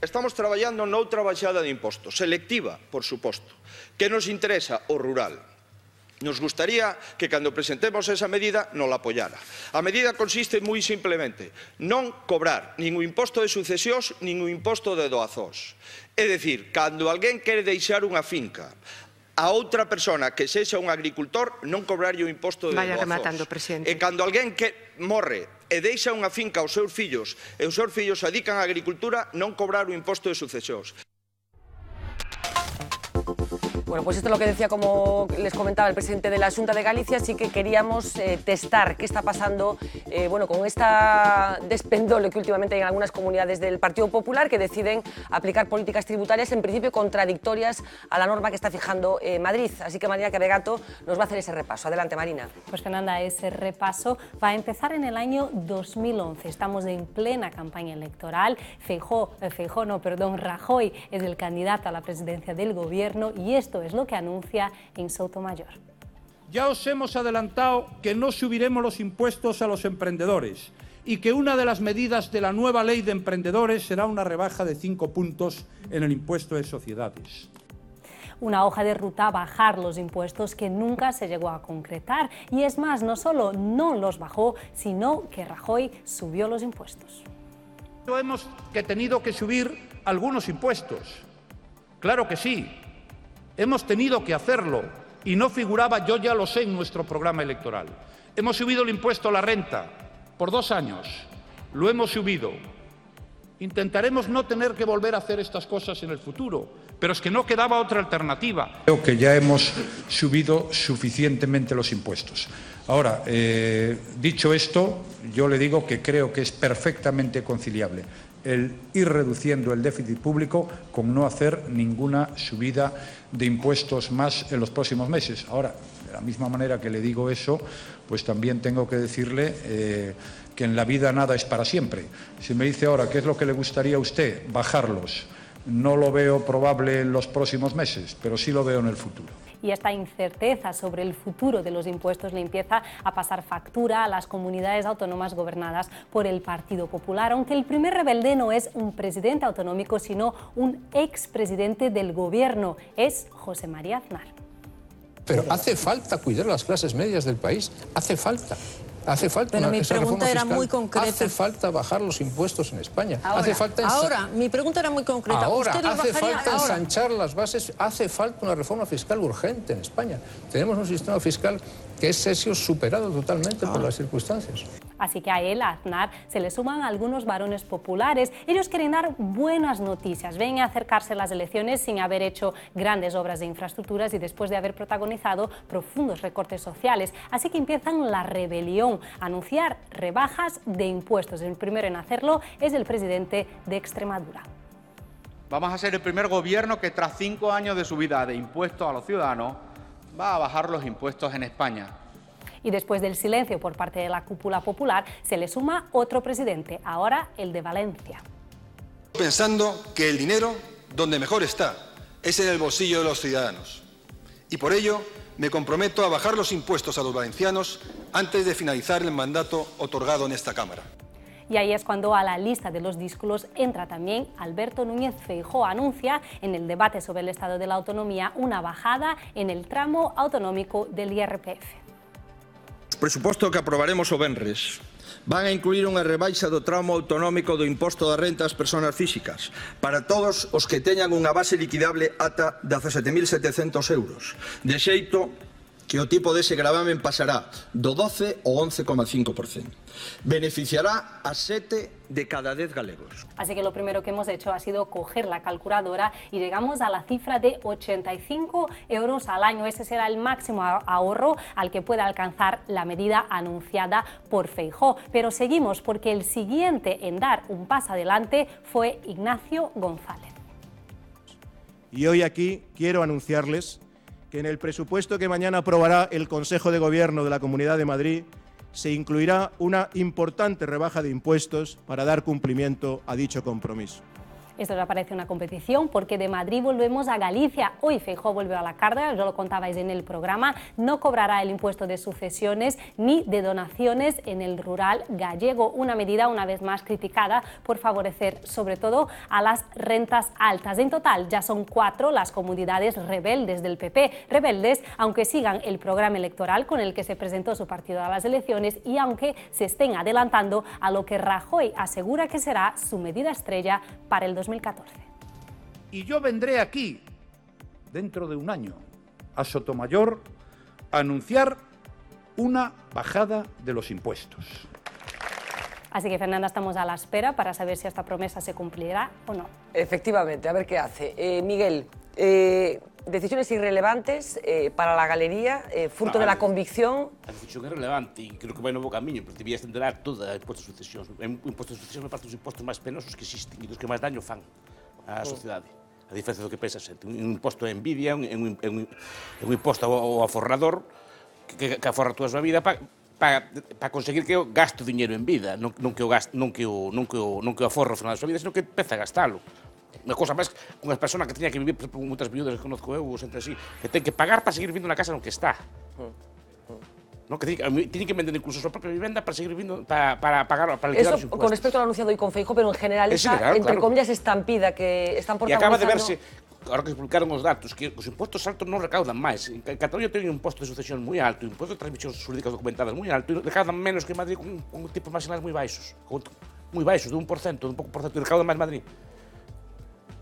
[SPEAKER 16] Estamos traballando noutra baixada de impostos, selectiva, por suposto, que nos interesa o rural Nos gustaría que cando presentemos esa medida non la apoyara. A medida consiste moi simplemente non cobrar ningún imposto de sucesións, ningún imposto de doazós. É dicir, cando alguén quere deixar unha finca a outra persona que sexa un agricultor non cobrarlle o imposto de
[SPEAKER 17] Vaya
[SPEAKER 16] doazós.
[SPEAKER 17] rematando, presidente.
[SPEAKER 16] E cando alguén que morre e deixa unha finca aos seus fillos e os seus fillos se adican á agricultura non cobrar o imposto de sucesións.
[SPEAKER 2] Bueno, pues esto es lo que decía, como les comentaba el presidente de la Junta de Galicia, sí que queríamos eh, testar qué está pasando eh, bueno, con esta despendole que últimamente hay en algunas comunidades del Partido Popular que deciden aplicar políticas tributarias en principio contradictorias a la norma que está fijando eh, Madrid. Así que Marina Cabegato nos va a hacer ese repaso. Adelante, Marina.
[SPEAKER 13] Pues Fernanda, ese repaso va a empezar en el año 2011. Estamos en plena campaña electoral. Feijó, Feijó no, perdón, Rajoy es el candidato a la presidencia del gobierno y esto es lo que anuncia en Sotomayor.
[SPEAKER 1] Ya os hemos adelantado que no subiremos los impuestos a los emprendedores y que una de las medidas de la nueva ley de emprendedores será una rebaja de cinco puntos en el impuesto de sociedades.
[SPEAKER 13] Una hoja de ruta bajar los impuestos que nunca se llegó a concretar. Y es más, no solo no los bajó, sino que Rajoy subió los impuestos.
[SPEAKER 1] Hemos que tenido que subir algunos impuestos. Claro que sí, Hemos tenido que hacerlo y no figuraba, yo ya lo sé, en nuestro programa electoral. Hemos subido el impuesto a la renta por dos años. Lo hemos subido. Intentaremos no tener que volver a hacer estas cosas en el futuro, pero es que no quedaba otra alternativa. Creo que ya hemos subido suficientemente los impuestos. Ahora, eh, dicho esto, yo le digo que creo que es perfectamente conciliable el ir reduciendo el déficit público con no hacer ninguna subida de impuestos más en los próximos meses. Ahora, de la misma manera que le digo eso, pues también tengo que decirle eh, que en la vida nada es para siempre. Si me dice ahora qué es lo que le gustaría a usted, bajarlos. No lo veo probable en los próximos meses, pero sí lo veo en el futuro
[SPEAKER 13] y esta incerteza sobre el futuro de los impuestos le empieza a pasar factura a las comunidades autónomas gobernadas por el Partido Popular, aunque el primer rebelde no es un presidente autonómico, sino un expresidente del gobierno, es José María Aznar.
[SPEAKER 17] Pero hace falta cuidar las clases medias del país, hace falta. Hace falta
[SPEAKER 18] Pero mi pregunta era muy concreta.
[SPEAKER 17] Hace falta bajar los impuestos en España.
[SPEAKER 18] Ahora,
[SPEAKER 17] hace falta
[SPEAKER 18] ahora mi pregunta era muy concreta.
[SPEAKER 17] Ahora,
[SPEAKER 18] ¿Usted
[SPEAKER 17] hace falta
[SPEAKER 18] ahora?
[SPEAKER 17] ensanchar las bases, hace falta una reforma fiscal urgente en España. Tenemos un sistema fiscal que es sesio superado totalmente por las circunstancias.
[SPEAKER 13] Así que a él, a Aznar, se le suman algunos varones populares. Ellos quieren dar buenas noticias. Ven a acercarse las elecciones sin haber hecho grandes obras de infraestructuras y después de haber protagonizado profundos recortes sociales. Así que empiezan la rebelión, anunciar rebajas de impuestos. El primero en hacerlo es el presidente de Extremadura.
[SPEAKER 19] Vamos a ser el primer gobierno que tras cinco años de subida de impuestos a los ciudadanos va a bajar los impuestos en España.
[SPEAKER 13] Y después del silencio por parte de la cúpula popular, se le suma otro presidente, ahora el de Valencia.
[SPEAKER 20] Pensando que el dinero, donde mejor está, es en el bolsillo de los ciudadanos. Y por ello me comprometo a bajar los impuestos a los valencianos antes de finalizar el mandato otorgado en esta Cámara.
[SPEAKER 13] Y ahí es cuando a la lista de los discos entra también Alberto Núñez Feijóo anuncia en el debate sobre el estado de la autonomía una bajada en el tramo autonómico del IRPF.
[SPEAKER 16] O presuposto que aprobaremos o Benres van a incluir unha rebaixa do tramo autonómico do imposto da renta ás persoas físicas para todos os que teñan unha base liquidable ata 17.700 euros, de xeito que o tipo dese gravamen pasará do 12 ao 11,5%. Beneficiará a 7 de cada 10 galegos.
[SPEAKER 13] Así que lo primero que hemos hecho ha sido coger la calculadora y llegamos a la cifra de 85 euros al año. Ese será el máximo ahorro al que pueda alcanzar la medida anunciada por Feijó. Pero seguimos porque el siguiente en dar un paso adelante fue Ignacio González.
[SPEAKER 21] Y hoy aquí quiero anunciarles que en el presupuesto que mañana aprobará el Consejo de Gobierno de la Comunidad de Madrid se incluirá una importante rebaja de impuestos para dar cumplimiento a dicho compromiso.
[SPEAKER 13] Esto ya parece una competición porque de Madrid volvemos a Galicia. Hoy Feijó vuelve a la carga, ya lo contabais en el programa, no cobrará el impuesto de sucesiones ni de donaciones en el rural gallego, una medida una vez más criticada por favorecer sobre todo a las rentas altas. En total ya son cuatro las comunidades rebeldes del PP, rebeldes aunque sigan el programa electoral con el que se presentó su partido a las elecciones y aunque se estén adelantando a lo que Rajoy asegura que será su medida estrella para el 2014.
[SPEAKER 1] Y yo vendré aquí, dentro de un año, a Sotomayor, a anunciar una bajada de los impuestos.
[SPEAKER 13] Así que Fernanda, estamos a la espera para saber si esta promesa se cumplirá o no.
[SPEAKER 2] Efectivamente, a ver qué hace. Eh, Miguel, Eh, decisiones irrelevantes eh, para la galería, eh, furto
[SPEAKER 9] no,
[SPEAKER 2] de la convicción...
[SPEAKER 9] A decisión é relevante e creo que vai no bo camiño, porque debía tenderar toda a imposta de sucesións. O imposto de sucesións me parte dos impostos máis penosos que existen e dos que máis daño fan á sociedade. A diferencia do que pensa xente. Un imposto é envidia, un, un, un, un imposto ao aforrador, que, que aforra toda a súa vida para para pa conseguir que eu gasto dinheiro en vida, non, non que o gasto, non que o non que o non que o aforro ao final da súa vida, senón que empeza a gastalo. Unha cousa máis, unha persona que teña que vivir, por moitas viúdas que conozco eu, entre así, que ten que pagar para seguir vivindo na casa no que está. No, que tienen eh, que vender incluso su propia vivienda para seguir viviendo, para, para pagar, para liquidar
[SPEAKER 2] Eso,
[SPEAKER 9] los
[SPEAKER 2] Con respecto al anunciado hoy con Feijo, pero en general
[SPEAKER 9] es
[SPEAKER 2] esa,
[SPEAKER 9] ilegal,
[SPEAKER 2] entre
[SPEAKER 9] claro.
[SPEAKER 2] comillas, estampida que están
[SPEAKER 9] por Y acaba de verse, ahora que se publicaron os datos, que os impostos altos non recaudan máis. En Cataluña ten un imposto de sucesión moi alto, un imposto de transmisións xurídicas documentadas moi alto, e recaudan menos que Madrid con, con tipos marginales moi baixos, con, moi baixos, de un por cento, de un pouco por cento, e recaudan máis Madrid.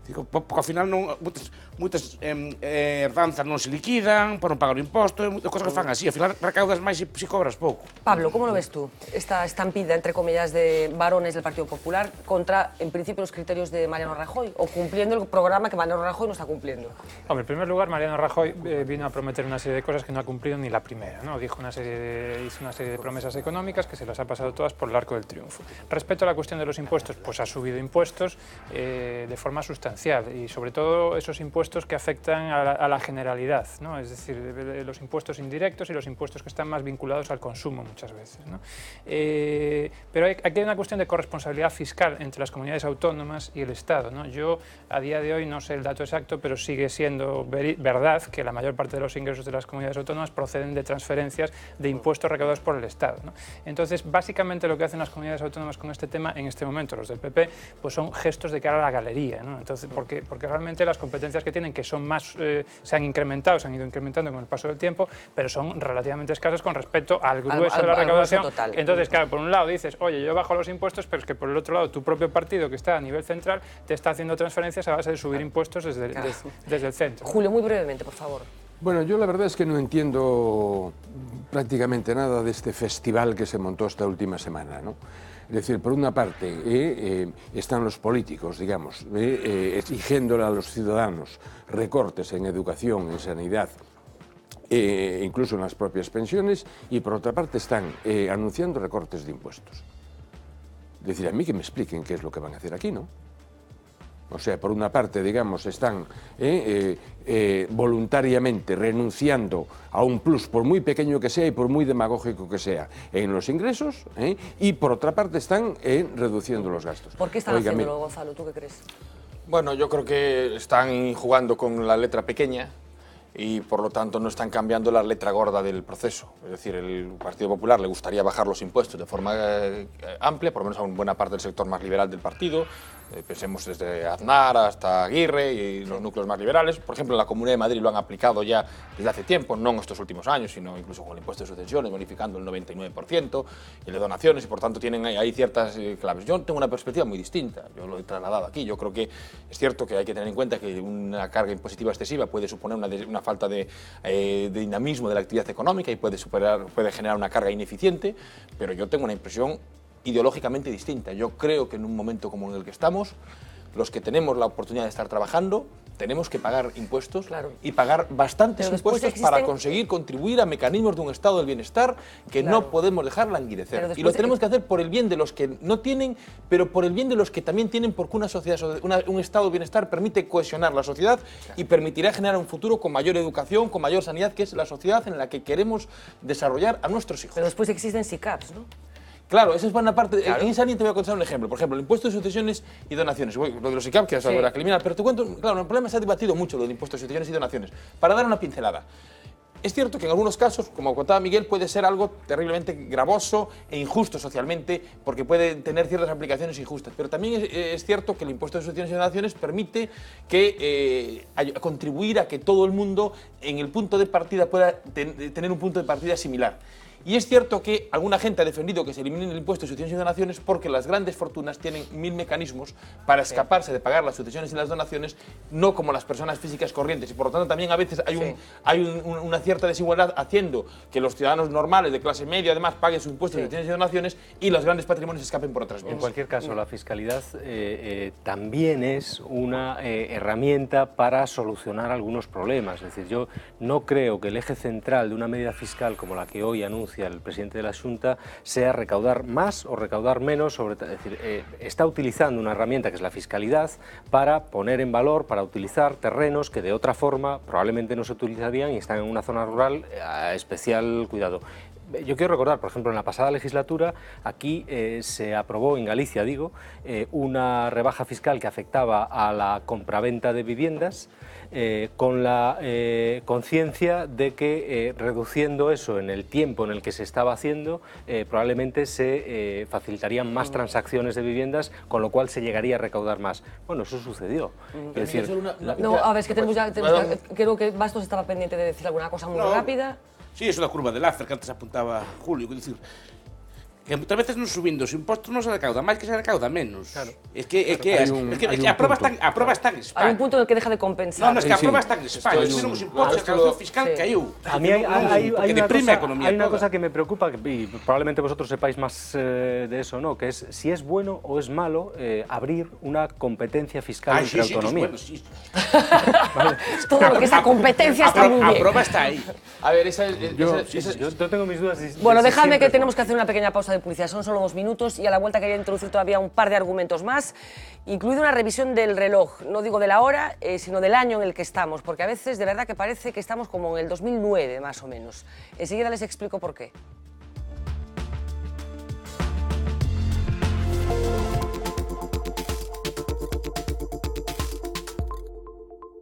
[SPEAKER 9] Digo, po- porque ao final non, moitas, moitas eh, eh, herdanzas non se liquidan, para non pagar o imposto, e moitas cosas que fan así. Ao final recaudas máis e se cobras pouco.
[SPEAKER 2] Pablo, ¿cómo lo ves tú? Esta estampida, entre comillas, de varones del Partido Popular contra, en principio, los criterios de Mariano Rajoy, o cumpliendo el programa que Mariano Rajoy no está cumpliendo.
[SPEAKER 8] Hombre, en primer lugar, Mariano Rajoy eh, vino a prometer una serie de cosas que no ha cumplido ni la primera. ¿no? Dijo una serie de, hizo una serie de promesas económicas que se las ha pasado todas por el arco del triunfo. Respecto a la cuestión de los impuestos, pues ha subido impuestos eh, de forma sustancial y sobre todo esos impuestos que afectan a la, a la generalidad, ¿no? es decir, de- de los impuestos indirectos y los impuestos que están más vinculados al consumo muchas veces. ¿no? Eh, pero hay, aquí hay una cuestión de corresponsabilidad fiscal entre las comunidades autónomas y el Estado. ¿no? Yo a día de hoy no sé el dato exacto, pero sigue siendo veri- verdad que la mayor parte de los ingresos de las comunidades autónomas proceden de transferencias de impuestos recaudados por el Estado. ¿no? Entonces, básicamente lo que hacen las comunidades autónomas con este tema en este momento, los del PP, pues son gestos de cara a la galería. ¿no? Entonces, porque, porque realmente las competencias que tienen, que son más, eh, se han incrementado, se han ido incrementando con el paso del tiempo, pero son relativamente escasas con respecto al grueso
[SPEAKER 2] al-
[SPEAKER 8] de la recaudación.
[SPEAKER 2] total.
[SPEAKER 8] Entonces, claro, por un lado dices, oye, yo bajo los impuestos, pero es que por el otro lado tu propio partido, que está a nivel central, te está haciendo transferencias a base de subir impuestos desde,
[SPEAKER 2] Claro.
[SPEAKER 8] desde, desde el centro.
[SPEAKER 2] Julio, muy brevemente, por favor.
[SPEAKER 11] Bueno, yo la verdad es que no entiendo prácticamente nada de este festival que se montó esta última semana, ¿no? Es decir, por una parte eh, eh, están los políticos, digamos, eh, eh, exigiéndole a los ciudadanos recortes en educación, en sanidad, incluso en las propias pensiones, y por otra parte están anunciando recortes de impuestos. Es decir, a mí que me expliquen qué es lo que van a hacer aquí, ¿no? O sea, por una parte, digamos, están eh, eh, eh, voluntariamente renunciando a un plus, por muy pequeño que sea y por muy demagógico que sea, en los ingresos, eh, y por otra parte están eh, reduciendo los gastos.
[SPEAKER 2] ¿Por qué están
[SPEAKER 11] Oiga, mire,
[SPEAKER 2] haciéndolo, Gonzalo? ¿Tú qué crees?
[SPEAKER 12] Bueno, yo creo que están jugando con la letra pequeña y por lo tanto no están cambiando la letra gorda del proceso. Es decir, el Partido Popular le gustaría bajar los impuestos de forma eh, amplia, por lo menos a una buena parte del sector más liberal del partido. Eh, pensemos desde Aznar hasta Aguirre y los núcleos más liberales. Por ejemplo, en la Comunidad de Madrid lo han aplicado ya desde hace tiempo, no en estos últimos años, sino incluso con el impuesto de sucesiones, bonificando el 99%, y de donaciones, y por tanto tienen ahí, ciertas eh, claves. Yo tengo una perspectiva muy distinta, yo lo he trasladado aquí. Yo creo que es cierto que hay que tener en cuenta que una carga impositiva excesiva puede suponer una, des- una falta de, eh, de dinamismo de la actividad económica y puede, superar, puede generar una carga ineficiente, pero yo tengo una impresión ideológicamente distinta. Yo creo que en un momento como en el que estamos, los que tenemos la oportunidad de estar trabajando, tenemos que pagar impuestos y pagar bastantes impuestos para conseguir contribuir a mecanismos de un estado del bienestar que
[SPEAKER 2] Claro.
[SPEAKER 12] no podemos dejar languidecer. Y lo tenemos que hacer por el bien de los que no tienen, pero por el bien de los que también tienen, porque una sociedad, una- un estado de bienestar permite cohesionar la sociedad y permitirá generar un futuro con mayor educación, con mayor sanidad, que es la sociedad en la que queremos desarrollar a nuestros hijos.
[SPEAKER 2] Pero después existen SICAPs, ¿no?
[SPEAKER 12] Claro, esa es buena parte. En esa línea te voy a contar un ejemplo. Por ejemplo, el impuesto de sucesiones y donaciones. Voy- Lo de los ICAP, que es
[SPEAKER 2] Sí.
[SPEAKER 12] algo que eliminar. Pero te cuento, claro, el problema se ha debatido mucho lo del impuesto de sucesiones y donaciones. Para dar una pincelada. Es cierto que en algunos casos, como contaba Miguel, puede ser algo terriblemente gravoso e injusto socialmente, porque puede tener ciertas aplicaciones injustas. Pero también es, es cierto que el impuesto de sucesiones y donaciones permite que, eh, contribuir a que todo el mundo en el punto de partida pueda ten- tener un punto de partida similar. Y es cierto que alguna gente ha defendido que se eliminen el impuesto de sucesiones y donaciones porque las grandes fortunas tienen mil mecanismos para escaparse de pagar las sucesiones y las donaciones, no como las personas físicas corrientes. Y por lo tanto también a veces hay, un, hay un- un- una cierta desigualdad haciendo que los ciudadanos normales de clase media además paguen su impuesto de sucesiones y donaciones y los grandes patrimonios escapen por otras vías.
[SPEAKER 14] En cualquier caso, la fiscalidad eh, eh, también es una eh, herramienta para solucionar algunos problemas. Es decir, yo no creo que el eje central de una medida fiscal como la que hoy anuncia el presidente de la Junta sea recaudar más o recaudar menos. Sobre, es decir, eh, está utilizando una herramienta que es la fiscalidad para poner en valor, para utilizar terrenos que de otra forma probablemente no se utilizarían y están en una zona rural eh, a especial cuidado. Yo quiero recordar, por ejemplo, en la pasada legislatura aquí eh, se aprobó, en Galicia digo, eh, una rebaja fiscal que afectaba a la compraventa de viviendas eh, con la eh, conciencia de que eh, reduciendo eso en el tiempo en el que se estaba haciendo, eh, probablemente se eh, facilitarían más transacciones de viviendas, con lo cual se llegaría a recaudar más. Bueno, eso sucedió. Es decir, la-
[SPEAKER 2] No, a ver, es que tenemos ya, tenemos creo que Bastos estaba pendiente de decir alguna cosa muy
[SPEAKER 9] No.
[SPEAKER 2] rápida.
[SPEAKER 9] Sí, es una curva de Lázaro que antes apuntaba Julio, es decir, que muchas veces non subindo os impostos non se recauda máis que se recauda menos. Claro. Es que,
[SPEAKER 11] Hai
[SPEAKER 9] es,
[SPEAKER 11] un-
[SPEAKER 9] es que,
[SPEAKER 11] hai
[SPEAKER 9] es que
[SPEAKER 11] un
[SPEAKER 9] a prueba
[SPEAKER 11] punto.
[SPEAKER 9] está, a está en España.
[SPEAKER 2] un punto en el que deja de compensar.
[SPEAKER 9] No, no, es que a
[SPEAKER 11] sí.
[SPEAKER 9] está en España.
[SPEAKER 11] Es
[SPEAKER 9] os
[SPEAKER 11] un-
[SPEAKER 9] impostos, a recaudación fiscal
[SPEAKER 2] sí.
[SPEAKER 9] caiu.
[SPEAKER 14] A mí hay,
[SPEAKER 9] Non,
[SPEAKER 14] hay- hay una,
[SPEAKER 9] deprime
[SPEAKER 14] cosa,
[SPEAKER 9] a economía
[SPEAKER 14] hay una
[SPEAKER 9] toda.
[SPEAKER 14] cosa que me preocupa, y probablemente vosotros sepáis más eh, de eso, ¿no? que es si es bueno o es malo eh, abrir una competencia fiscal
[SPEAKER 9] Ay, sí,
[SPEAKER 14] entre
[SPEAKER 9] sí, es
[SPEAKER 14] autonomías.
[SPEAKER 9] bueno, sí.
[SPEAKER 2] Todo lo que esa competencia está
[SPEAKER 9] A,
[SPEAKER 2] muy
[SPEAKER 9] a
[SPEAKER 2] bien.
[SPEAKER 9] prueba está ahí.
[SPEAKER 12] A ver, esa,
[SPEAKER 14] Yo,
[SPEAKER 12] esa- esa-
[SPEAKER 14] yo, tengo mis dudas. de- de
[SPEAKER 2] Bueno, dejadme
[SPEAKER 14] siempre
[SPEAKER 2] que
[SPEAKER 14] es
[SPEAKER 2] tenemos que hacer una pequeña pausa de publicidad. Son solo dos minutos y a la vuelta quería introducir todavía un par de argumentos más, incluido una revisión del reloj, no digo de la hora, eh, sino del año en el que estamos, porque a veces de verdad que parece que estamos como en el 2009 más o menos. Enseguida les explico por qué.